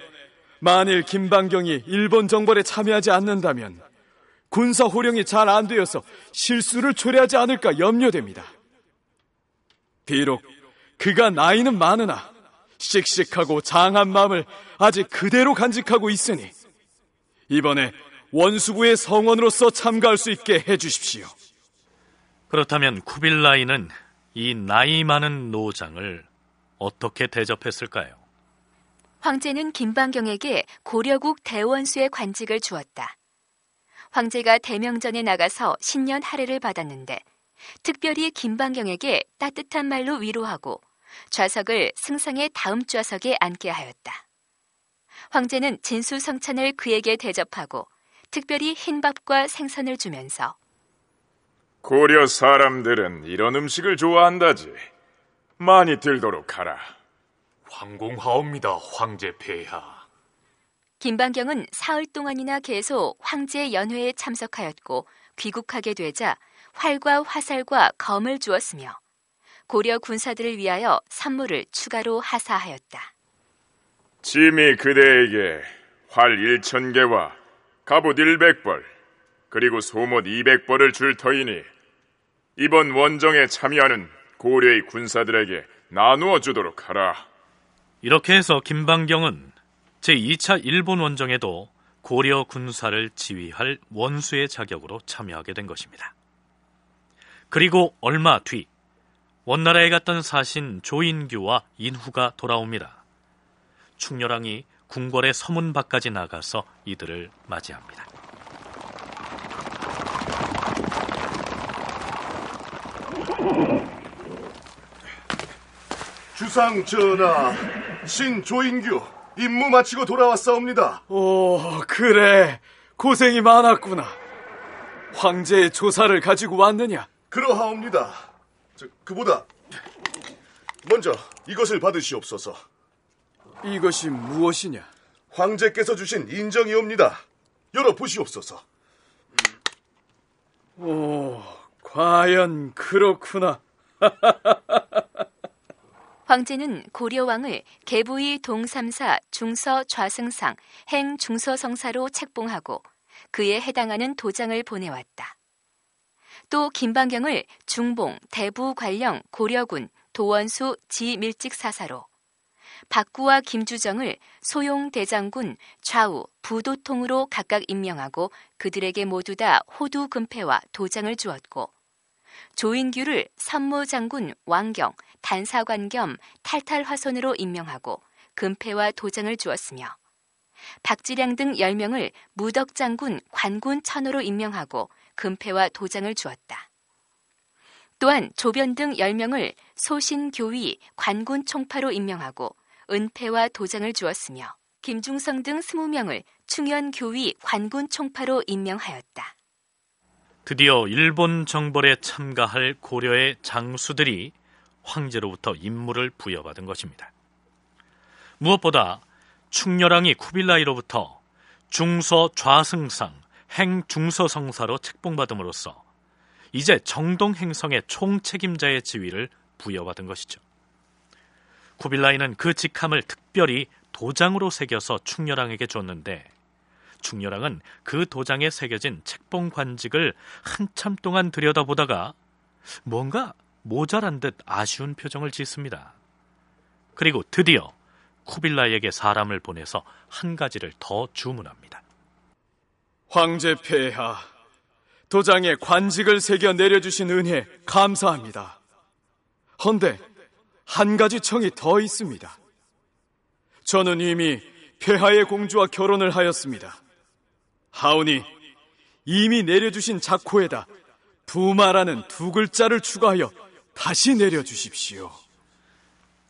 만일 김방경이 일본 정벌에 참여하지 않는다면 군사 호령이 잘 안 되어서 실수를 초래하지 않을까 염려됩니다. 비록 그가 나이는 많으나 씩씩하고 장한 마음을 아직 그대로 간직하고 있으니 이번에 원수부의 성원으로서 참가할 수 있게 해주십시오. 그렇다면 쿠빌라이는 이 나이 많은 노장을 어떻게 대접했을까요? 황제는 김방경에게 고려국 대원수의 관직을 주었다. 황제가 대명전에 나가서 신년 할애를 받았는데 특별히 김방경에게 따뜻한 말로 위로하고 좌석을 승상의 다음 좌석에 앉게 하였다. 황제는 진수 성찬을 그에게 대접하고 특별히 흰밥과 생선을 주면서 고려 사람들은 이런 음식을 좋아한다지. 많이 들도록 하라. 황공하옵니다, 황제 폐하. 김방경은 사흘 동안이나 계속 황제의 연회에 참석하였고 귀국하게 되자 활과 화살과 검을 주었으며 고려 군사들을 위하여 산물을 추가로 하사하였다. 짐이 그대에게 활 1천 개와 갑옷 100벌 그리고 소못 200벌을 줄 터이니 이번 원정에 참여하는 고려의 군사들에게 나누어 주도록 하라. 이렇게 해서 김방경은 제2차 일본 원정에도 고려 군사를 지휘할 원수의 자격으로 참여하게 된 것입니다. 그리고 얼마 뒤 원나라에 갔던 사신 조인규와 인후가 돌아옵니다. 충렬왕이 궁궐의 서문 밖까지 나가서 이들을 맞이합니다. 주상 전하, 신 조인규 임무 마치고 돌아왔사옵니다. 오, 그래. 고생이 많았구나. 황제의 조사를 가지고 왔느냐? 그러하옵니다. 저, 그보다 먼저 이것을 받으시옵소서. 이것이 무엇이냐? 황제께서 주신 인정이옵니다. 열어 보시옵소서. 오, 과연 그렇구나. 황제는 고려왕을 계부의 동삼사 중서 좌승상 행 중서성사로 책봉하고 그에 해당하는 도장을 보내왔다. 또 김방경을 중봉, 대부 관령, 고려군, 도원수, 지밀직사사로 박구와 김주정을 소용 대장군, 좌우, 부도통으로 각각 임명하고 그들에게 모두 다 호두 금패와 도장을 주었고 조인규를 선무장군 왕경, 단사관 겸 탈탈화손으로 임명하고 금패와 도장을 주었으며 박지량 등 10명을 무덕장군 관군 천호로 임명하고 금패와 도장을 주었다. 또한 조변 등 10명을 소신 교위 관군 총파로 임명하고 은패와 도장을 주었으며 김중성 등 20명을 충현 교위 관군 총파로 임명하였다. 드디어 일본 정벌에 참가할 고려의 장수들이 황제로부터 임무를 부여받은 것입니다. 무엇보다 충렬왕이 쿠빌라이로부터 중서 좌승상 행중서성사로 책봉받음으로써 이제 정동 행성의 총책임자의 지위를 부여받은 것이죠. 쿠빌라이는 그 직함을 특별히 도장으로 새겨서 충렬왕에게 줬는데 충렬왕은 그 도장에 새겨진 책봉 관직을 한참 동안 들여다보다가 뭔가 모자란 듯 아쉬운 표정을 짓습니다. 그리고 드디어 쿠빌라이에게 사람을 보내서 한 가지를 더 주문합니다. 황제 폐하, 도장에 관직을 새겨 내려주신 은혜 감사합니다. 헌데 한 가지 청이 더 있습니다. 저는 이미 폐하의 공주와 결혼을 하였습니다. 하오니 이미 내려주신 작호에다 부마라는 두 글자를 추가하여 다시 내려주십시오.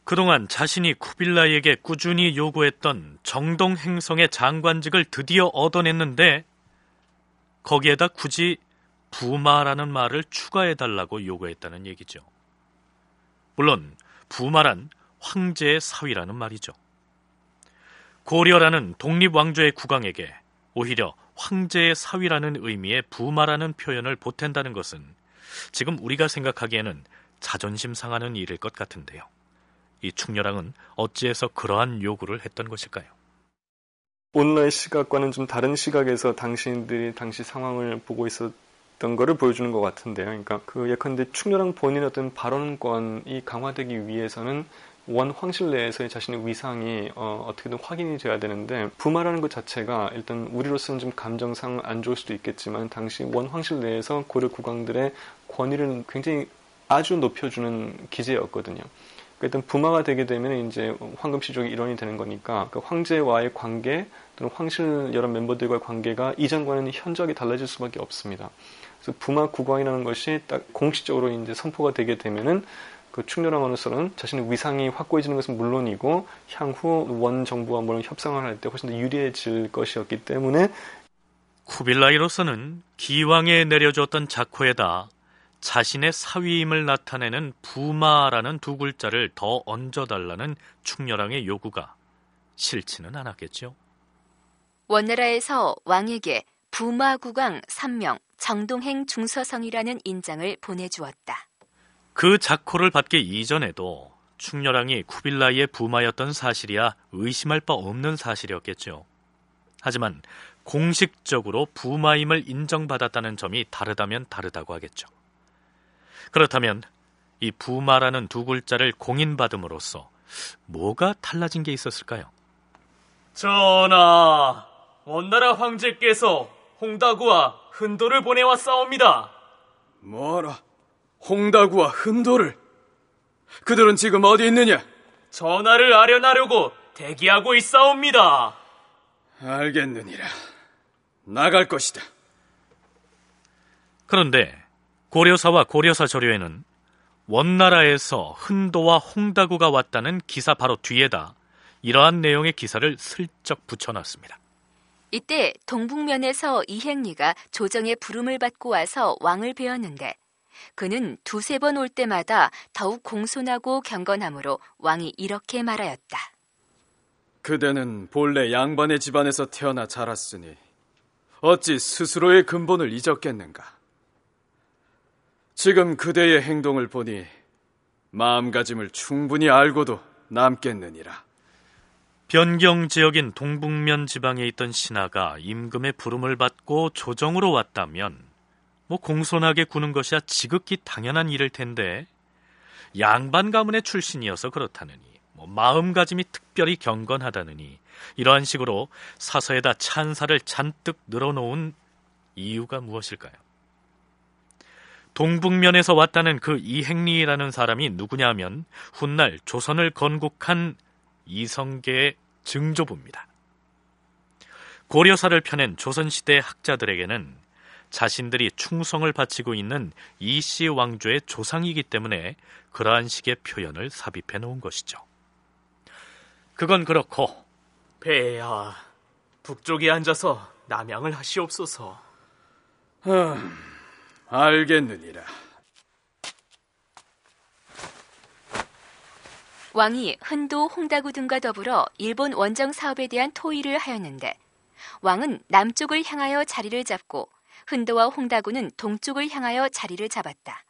그동안 자신이 쿠빌라이에게 꾸준히 요구했던 정동 행성의 장관직을 드디어 얻어냈는데 거기에다 굳이 부마라는 말을 추가해달라고 요구했다는 얘기죠. 물론 부마란 황제의 사위라는 말이죠. 고려라는 독립왕조의 국왕에게 오히려 황제의 사위라는 의미의 부마라는 표현을 보탠다는 것은 지금 우리가 생각하기에는 자존심 상하는 일일 것 같은데요. 이 충렬왕은 어찌해서 그러한 요구를 했던 것일까요? 오늘날 시각과는 좀 다른 시각에서 당신들이 당시 상황을 보고 있었던 것을 보여주는 것 같은데요. 그러니까 그 예컨대 충렬왕 본인 어떤 발언권이 강화되기 위해서는 원 황실 내에서의 자신의 위상이 어, 어떻게든 확인이 돼야 되는데 부마라는 것 자체가 일단 우리로서는 좀 감정상 안 좋을 수도 있겠지만 당시 원 황실 내에서 고려 국왕들의 권위를 굉장히 아주 높여주는 기제였거든요. 일단 부마가 되게 되면 이제 황금 시족의 일원이 되는 거니까 그 황제와의 관계 또는 황실 여러 멤버들과의 관계가 이전과는 현저하게 달라질 수밖에 없습니다. 그래서 부마 국왕이라는 것이 딱 공식적으로 이제 선포가 되게 되면은 그 충렬왕으로서는 자신의 위상이 확고해지는 것은 물론이고 향후 원 정부와 뭐 협상을 할 때 훨씬 더 유리해질 것이었기 때문에 쿠빌라이로서는 기왕에 내려줬던 작호에다 자신의 사위임을 나타내는 부마라는 두 글자를 더 얹어달라는 충렬왕의 요구가 싫지는 않았겠죠. 원나라에서 왕에게 부마국왕 3명 정동행 중서성이라는 인장을 보내주었다. 그 작호를 받기 이전에도 충렬왕이 쿠빌라이의 부마였던 사실이야 의심할 바 없는 사실이었겠죠. 하지만 공식적으로 부마임을 인정받았다는 점이 다르다면 다르다고 하겠죠. 그렇다면 이 부마라는 두 글자를 공인받음으로써 뭐가 달라진 게 있었을까요? 전하, 원나라 황제께서 홍다구와 흔도를 보내왔사옵니다. 뭐라? 홍다구와 흔도를? 그들은 지금 어디 있느냐? 전하를 아련하려고 대기하고 있사옵니다. 알겠느니라. 나갈 것이다. 그런데 고려사와 고려사 저료에는 원나라에서 흔도와 홍다구가 왔다는 기사 바로 뒤에다 이러한 내용의 기사를 슬쩍 붙여놨습니다. 이때 동북면에서 이행리가 조정의 부름을 받고 와서 왕을 배웠는데 그는 두세 번 올 때마다 더욱 공손하고 경건함으로 왕이 이렇게 말하였다. 그대는 본래 양반의 집안에서 태어나 자랐으니 어찌 스스로의 근본을 잊었겠는가? 지금 그대의 행동을 보니 마음가짐을 충분히 알고도 남겠느니라. 변경 지역인 동북면 지방에 있던 신하가 임금의 부름을 받고 조정으로 왔다면 뭐 공손하게 구는 것이야 지극히 당연한 일일 텐데 양반 가문의 출신이어서 그렇다느니 뭐 마음가짐이 특별히 경건하다느니 이러한 식으로 사서에다 찬사를 잔뜩 늘어놓은 이유가 무엇일까요? 동북면에서 왔다는 그 이행리라는 사람이 누구냐면 훗날 조선을 건국한 이성계의 증조부입니다. 고려사를 펴낸 조선시대 학자들에게는 자신들이 충성을 바치고 있는 이씨 왕조의 조상이기 때문에 그러한 식의 표현을 삽입해 놓은 것이죠. 그건 그렇고 폐하, 북쪽에 앉아서 남양을 하시옵소서. 음, 알겠느니라. 왕이 흔도, 홍다구 등과 더불어 일본 원정 사업에 대한 토의를 하였는데 왕은 남쪽을 향하여 자리를 잡고 흔도와 홍다구는 동쪽을 향하여 자리를 잡았다.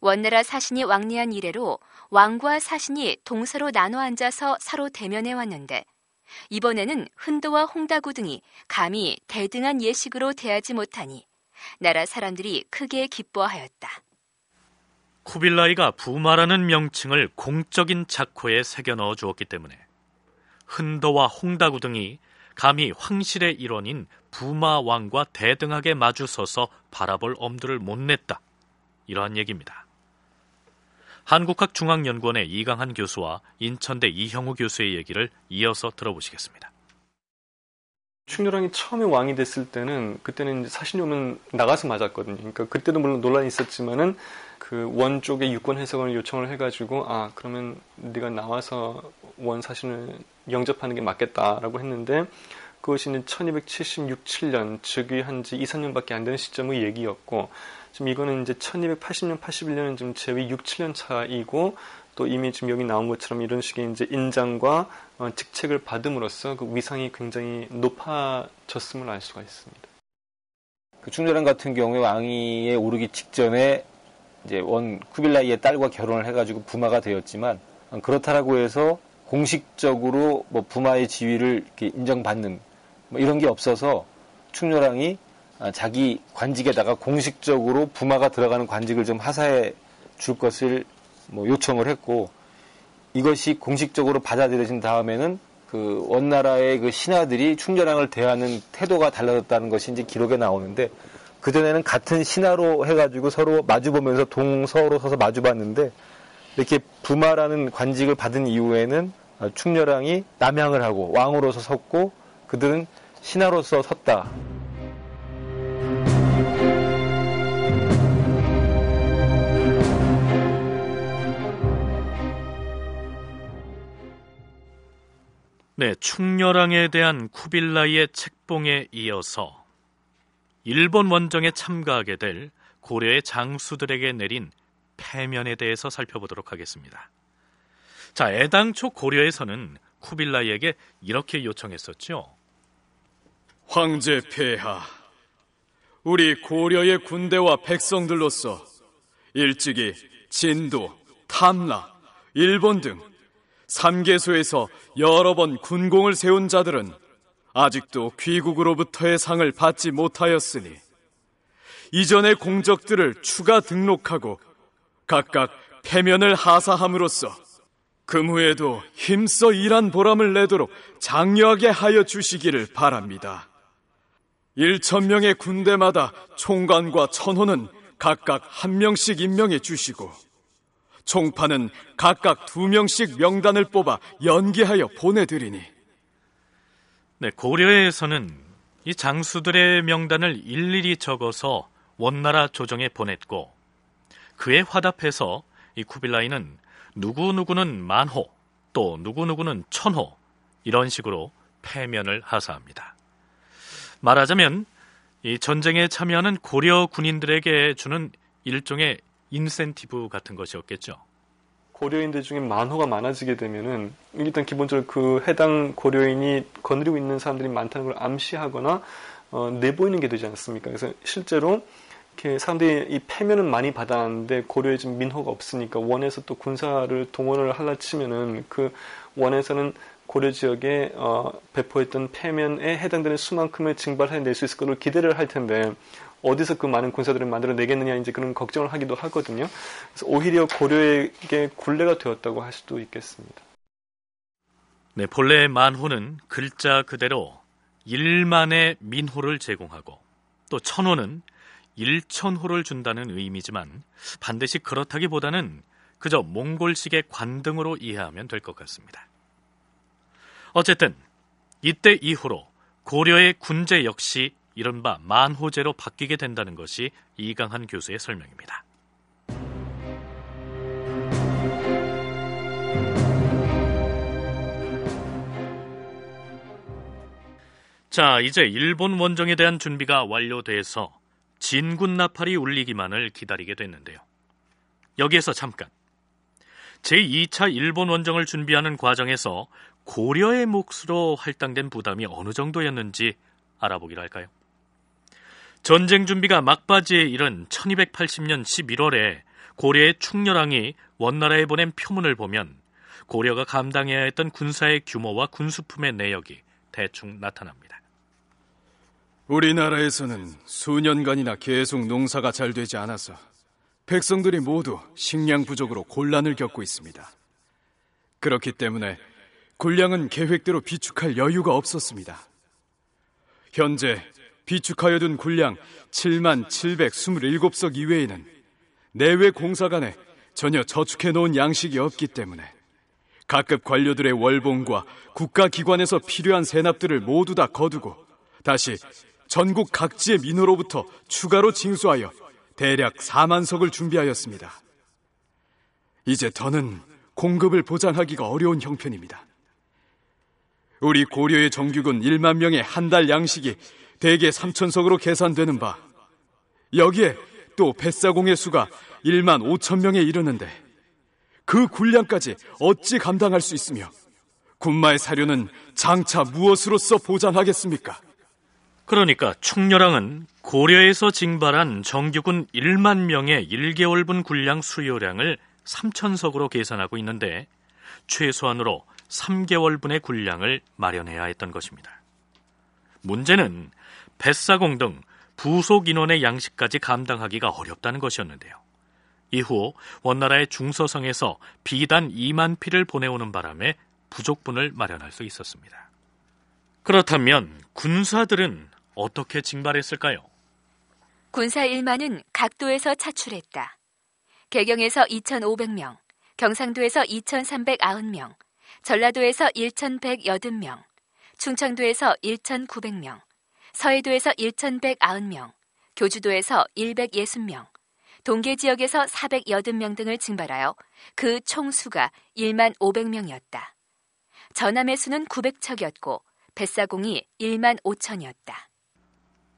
원나라 사신이 왕래한 이래로 왕과 사신이 동서로 나눠 앉아서 서로 대면해 왔는데 이번에는 흔도와 홍다구 등이 감히 대등한 예식으로 대하지 못하니 나라 사람들이 크게 기뻐하였다. 쿠빌라이가 부마라는 명칭을 공적인 작호에 새겨 넣어 주었기 때문에 흔도와 홍다구 등이 감히 황실의 일원인 부마 왕과 대등하게 마주서서 바라볼 엄두를 못 냈다. 이러한 얘기입니다. 한국학 중앙연구원의 이강한 교수와 인천대 이형우 교수의 얘기를 이어서 들어보시겠습니다. 충렬왕이 처음에 왕이 됐을 때는 그때는 오면 나가서 맞았거든요. 그러니까 그때도 물론 논란이 있었지만은 그 원 쪽에 유권 해석을 요청을 해가지고 아 그러면 네가 나와서 원 사신을 영접하는 게 맞겠다라고 했는데 그것이 이제 1276, 7년 즉위한 지 2, 3년밖에 안 되는 시점의 얘기였고 지금 이거는 이제 1280년, 81년은 지금 재위 6, 7년 차이고 또 이미 지금 여기 나온 것처럼 이런 식의 이제 인장과 어, 직책을 받음으로써 그 위상이 굉장히 높아졌음을 알 수가 있습니다. 그 충렬왕 같은 경우에 왕위에 오르기 직전에 이제 원 쿠빌라이의 딸과 결혼을 해가지고 부마가 되었지만 그렇다라고 해서 공식적으로 뭐 부마의 지위를 인정받는 뭐 이런 게 없어서 충렬왕이 자기 관직에다가 공식적으로 부마가 들어가는 관직을 좀 하사해 줄 것을 뭐 요청을 했고 이것이 공식적으로 받아들여진 다음에는 그 원나라의 그 신하들이 충렬왕을 대하는 태도가 달라졌다는 것이 이제 기록에 나오는데 그전에는 같은 신하로 해가지고 서로 마주보면서 동서로 서서 마주봤는데 이렇게 부마라는 관직을 받은 이후에는 충렬왕이 남양을 하고 왕으로서 섰고 그들은 신하로서 섰다. 네, 충렬왕에 대한 쿠빌라이의 책봉에 이어서 일본 원정에 참가하게 될 고려의 장수들에게 내린 패면에 대해서 살펴보도록 하겠습니다. 자, 애당초 고려에서는 쿠빌라이에게 이렇게 요청했었죠. 황제 폐하, 우리 고려의 군대와 백성들로서 일찍이 진도, 탐라, 일본 등 3개소에서 여러 번 군공을 세운 자들은 아직도 귀국으로부터의 상을 받지 못하였으니 이전의 공적들을 추가 등록하고 각각 패면을 하사함으로써 금후에도 힘써 일한 보람을 내도록 장려하게 하여 주시기를 바랍니다. 1천 명의 군대마다 총관과 천호는 각각 한 명씩 임명해 주시고 총파는 각각 두 명씩 명단을 뽑아 연기하여 보내드리니 네, 고려에서는 이 장수들의 명단을 일일이 적어서 원나라 조정에 보냈고 그에 화답해서 이 쿠빌라이는 누구누구는 만호 또 누구누구는 천호 이런 식으로 패면을 하사합니다. 말하자면 이 전쟁에 참여하는 고려 군인들에게 주는 일종의 인센티브 같은 것이었겠죠. 고려인들 중에 만호가 많아지게 되면은 일단 기본적으로 그 해당 고려인이 거느리고 있는 사람들이 많다는 걸 암시하거나 어, 내보이는 게 되지 않습니까? 그래서 실제로 이렇게 사람들이 이 패면은 많이 받았는데 고려에 지금 민호가 없으니까 원에서 또 군사를 동원을 할라 치면은 그 원에서는 고려 지역에 어, 배포했던 패면에 해당되는 수만큼의 징발해 낼 수 있을 것을 기대를 할 텐데 어디서 그 많은 군사들을 만들어 내겠느냐 이제 그런 걱정을 하기도 하거든요. 그래서 오히려 고려에게 굴레가 되었다고 할 수도 있겠습니다. 네, 본래 만호는 글자 그대로 일만의 민호를 제공하고 또 천호는 일천호를 준다는 의미지만 반드시 그렇다기보다는 그저 몽골식의 관등으로 이해하면 될 것 같습니다. 어쨌든 이때 이후로 고려의 군제 역시 이른바 만호제로 바뀌게 된다는 것이 이강한 교수의 설명입니다. 자, 이제 일본 원정에 대한 준비가 완료돼서 진군 나팔이 울리기만을 기다리게 됐는데요. 여기에서 잠깐 제2차 일본 원정을 준비하는 과정에서 고려의 몫으로 할당된 부담이 어느 정도였는지 알아보기로 할까요? 전쟁 준비가 막바지에 이른 1280년 11월에 고려의 충렬왕이 원나라에 보낸 표문을 보면 고려가 감당해야 했던 군사의 규모와 군수품의 내역이 대충 나타납니다. 우리나라에서는 수년간이나 계속 농사가 잘 되지 않아서 백성들이 모두 식량 부족으로 곤란을 겪고 있습니다. 그렇기 때문에 군량은 계획대로 비축할 여유가 없었습니다. 현재 비축하여 둔 군량 7만 727석 이외에는 내외 공사 간에 전혀 저축해 놓은 양식이 없기 때문에 각급 관료들의 월봉과 국가기관에서 필요한 세납들을 모두 다 거두고 다시 전국 각지의 민호로부터 추가로 징수하여 대략 4만 석을 준비하였습니다. 이제 더는 공급을 보장하기가 어려운 형편입니다. 우리 고려의 정규군 1만 명의 한 달 양식이 대개 3천석으로 계산되는 바 여기에 또 뱃사공의 수가 1만 5천 명에 이르는데 그 군량까지 어찌 감당할 수 있으며 군마의 사료는 장차 무엇으로서 보장하겠습니까? 그러니까 충렬왕은 고려에서 징발한 정규군 1만 명의 1개월분 군량 수요량을 3천석으로 계산하고 있는데 최소한으로 3개월분의 군량을 마련해야 했던 것입니다. 문제는 뱃사공 등 부속 인원의 양식까지 감당하기가 어렵다는 것이었는데요. 이후 원나라의 중서성에서 비단 2만 피를 보내오는 바람에 부족분을 마련할 수 있었습니다. 그렇다면 군사들은 어떻게 징발했을까요? 군사 1만은 각도에서 차출했다. 개경에서 2,500명, 경상도에서 2,390명, 전라도에서 1,180명, 충청도에서 1,900명, 서해도에서 1,190명, 교주도에서 160명, 동계 지역에서 480명 등을 징발하여 그 총 수가 1만 500명이었다. 전함의 수는 900척이었고 뱃사공이 1만 5천이었다.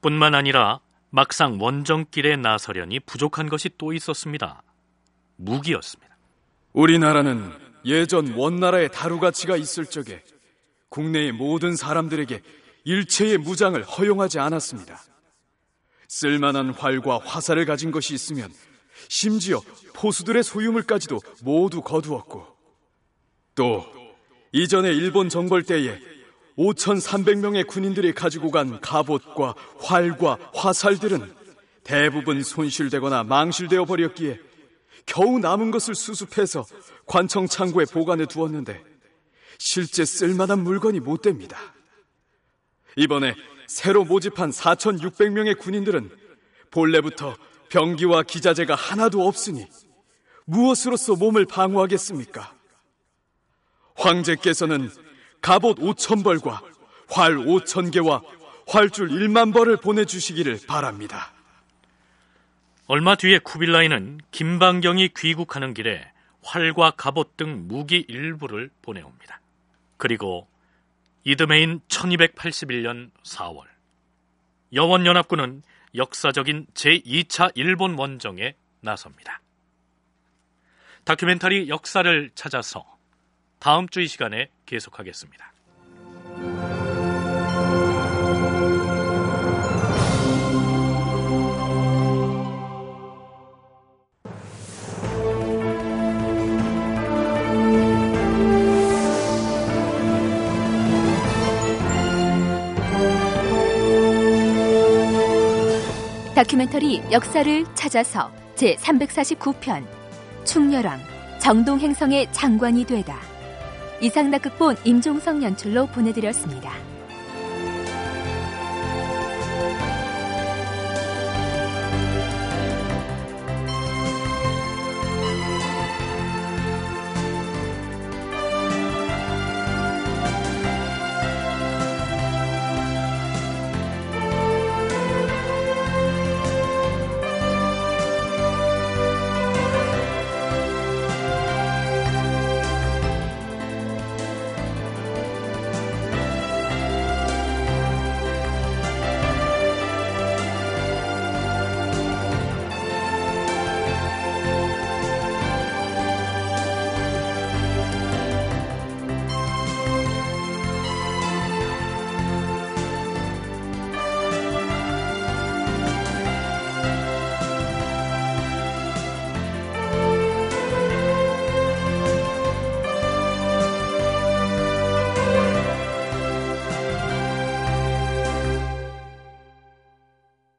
뿐만 아니라 막상 원정길에 나서려니 부족한 것이 또 있었습니다. 무기였습니다. 우리나라는 예전 원나라의 다루 가치가 있을 적에 국내의 모든 사람들에게 일체의 무장을 허용하지 않았습니다. 쓸만한 활과 화살을 가진 것이 있으면 심지어 포수들의 소유물까지도 모두 거두었고 또 이전에 일본 정벌 때에 5,300명의 군인들이 가지고 간 갑옷과 활과 화살들은 대부분 손실되거나 망실되어 버렸기에 겨우 남은 것을 수습해서 관청 창고에 보관해 두었는데 실제 쓸만한 물건이 못 됩니다. 이번에 새로 모집한 4,600명의 군인들은 본래부터 병기와 기자재가 하나도 없으니 무엇으로서 몸을 방어하겠습니까? 황제께서는 갑옷 5천 벌과 활 5천 개와 활줄 1만 벌을 보내주시기를 바랍니다. 얼마 뒤에 쿠빌라이는 김방경이 귀국하는 길에 활과 갑옷 등 무기 일부를 보내옵니다. 그리고 이듬해인 1281년 4월 여원연합군은 역사적인 제2차 일본 원정에 나섭니다. 다큐멘터리 역사를 찾아서 다음 주 이 시간에 계속하겠습니다. 다큐멘터리 역사를 찾아서 제 349편 충렬왕 정동행성의 장관이 되다 이상락 극본 임종성 연출로 보내드렸습니다.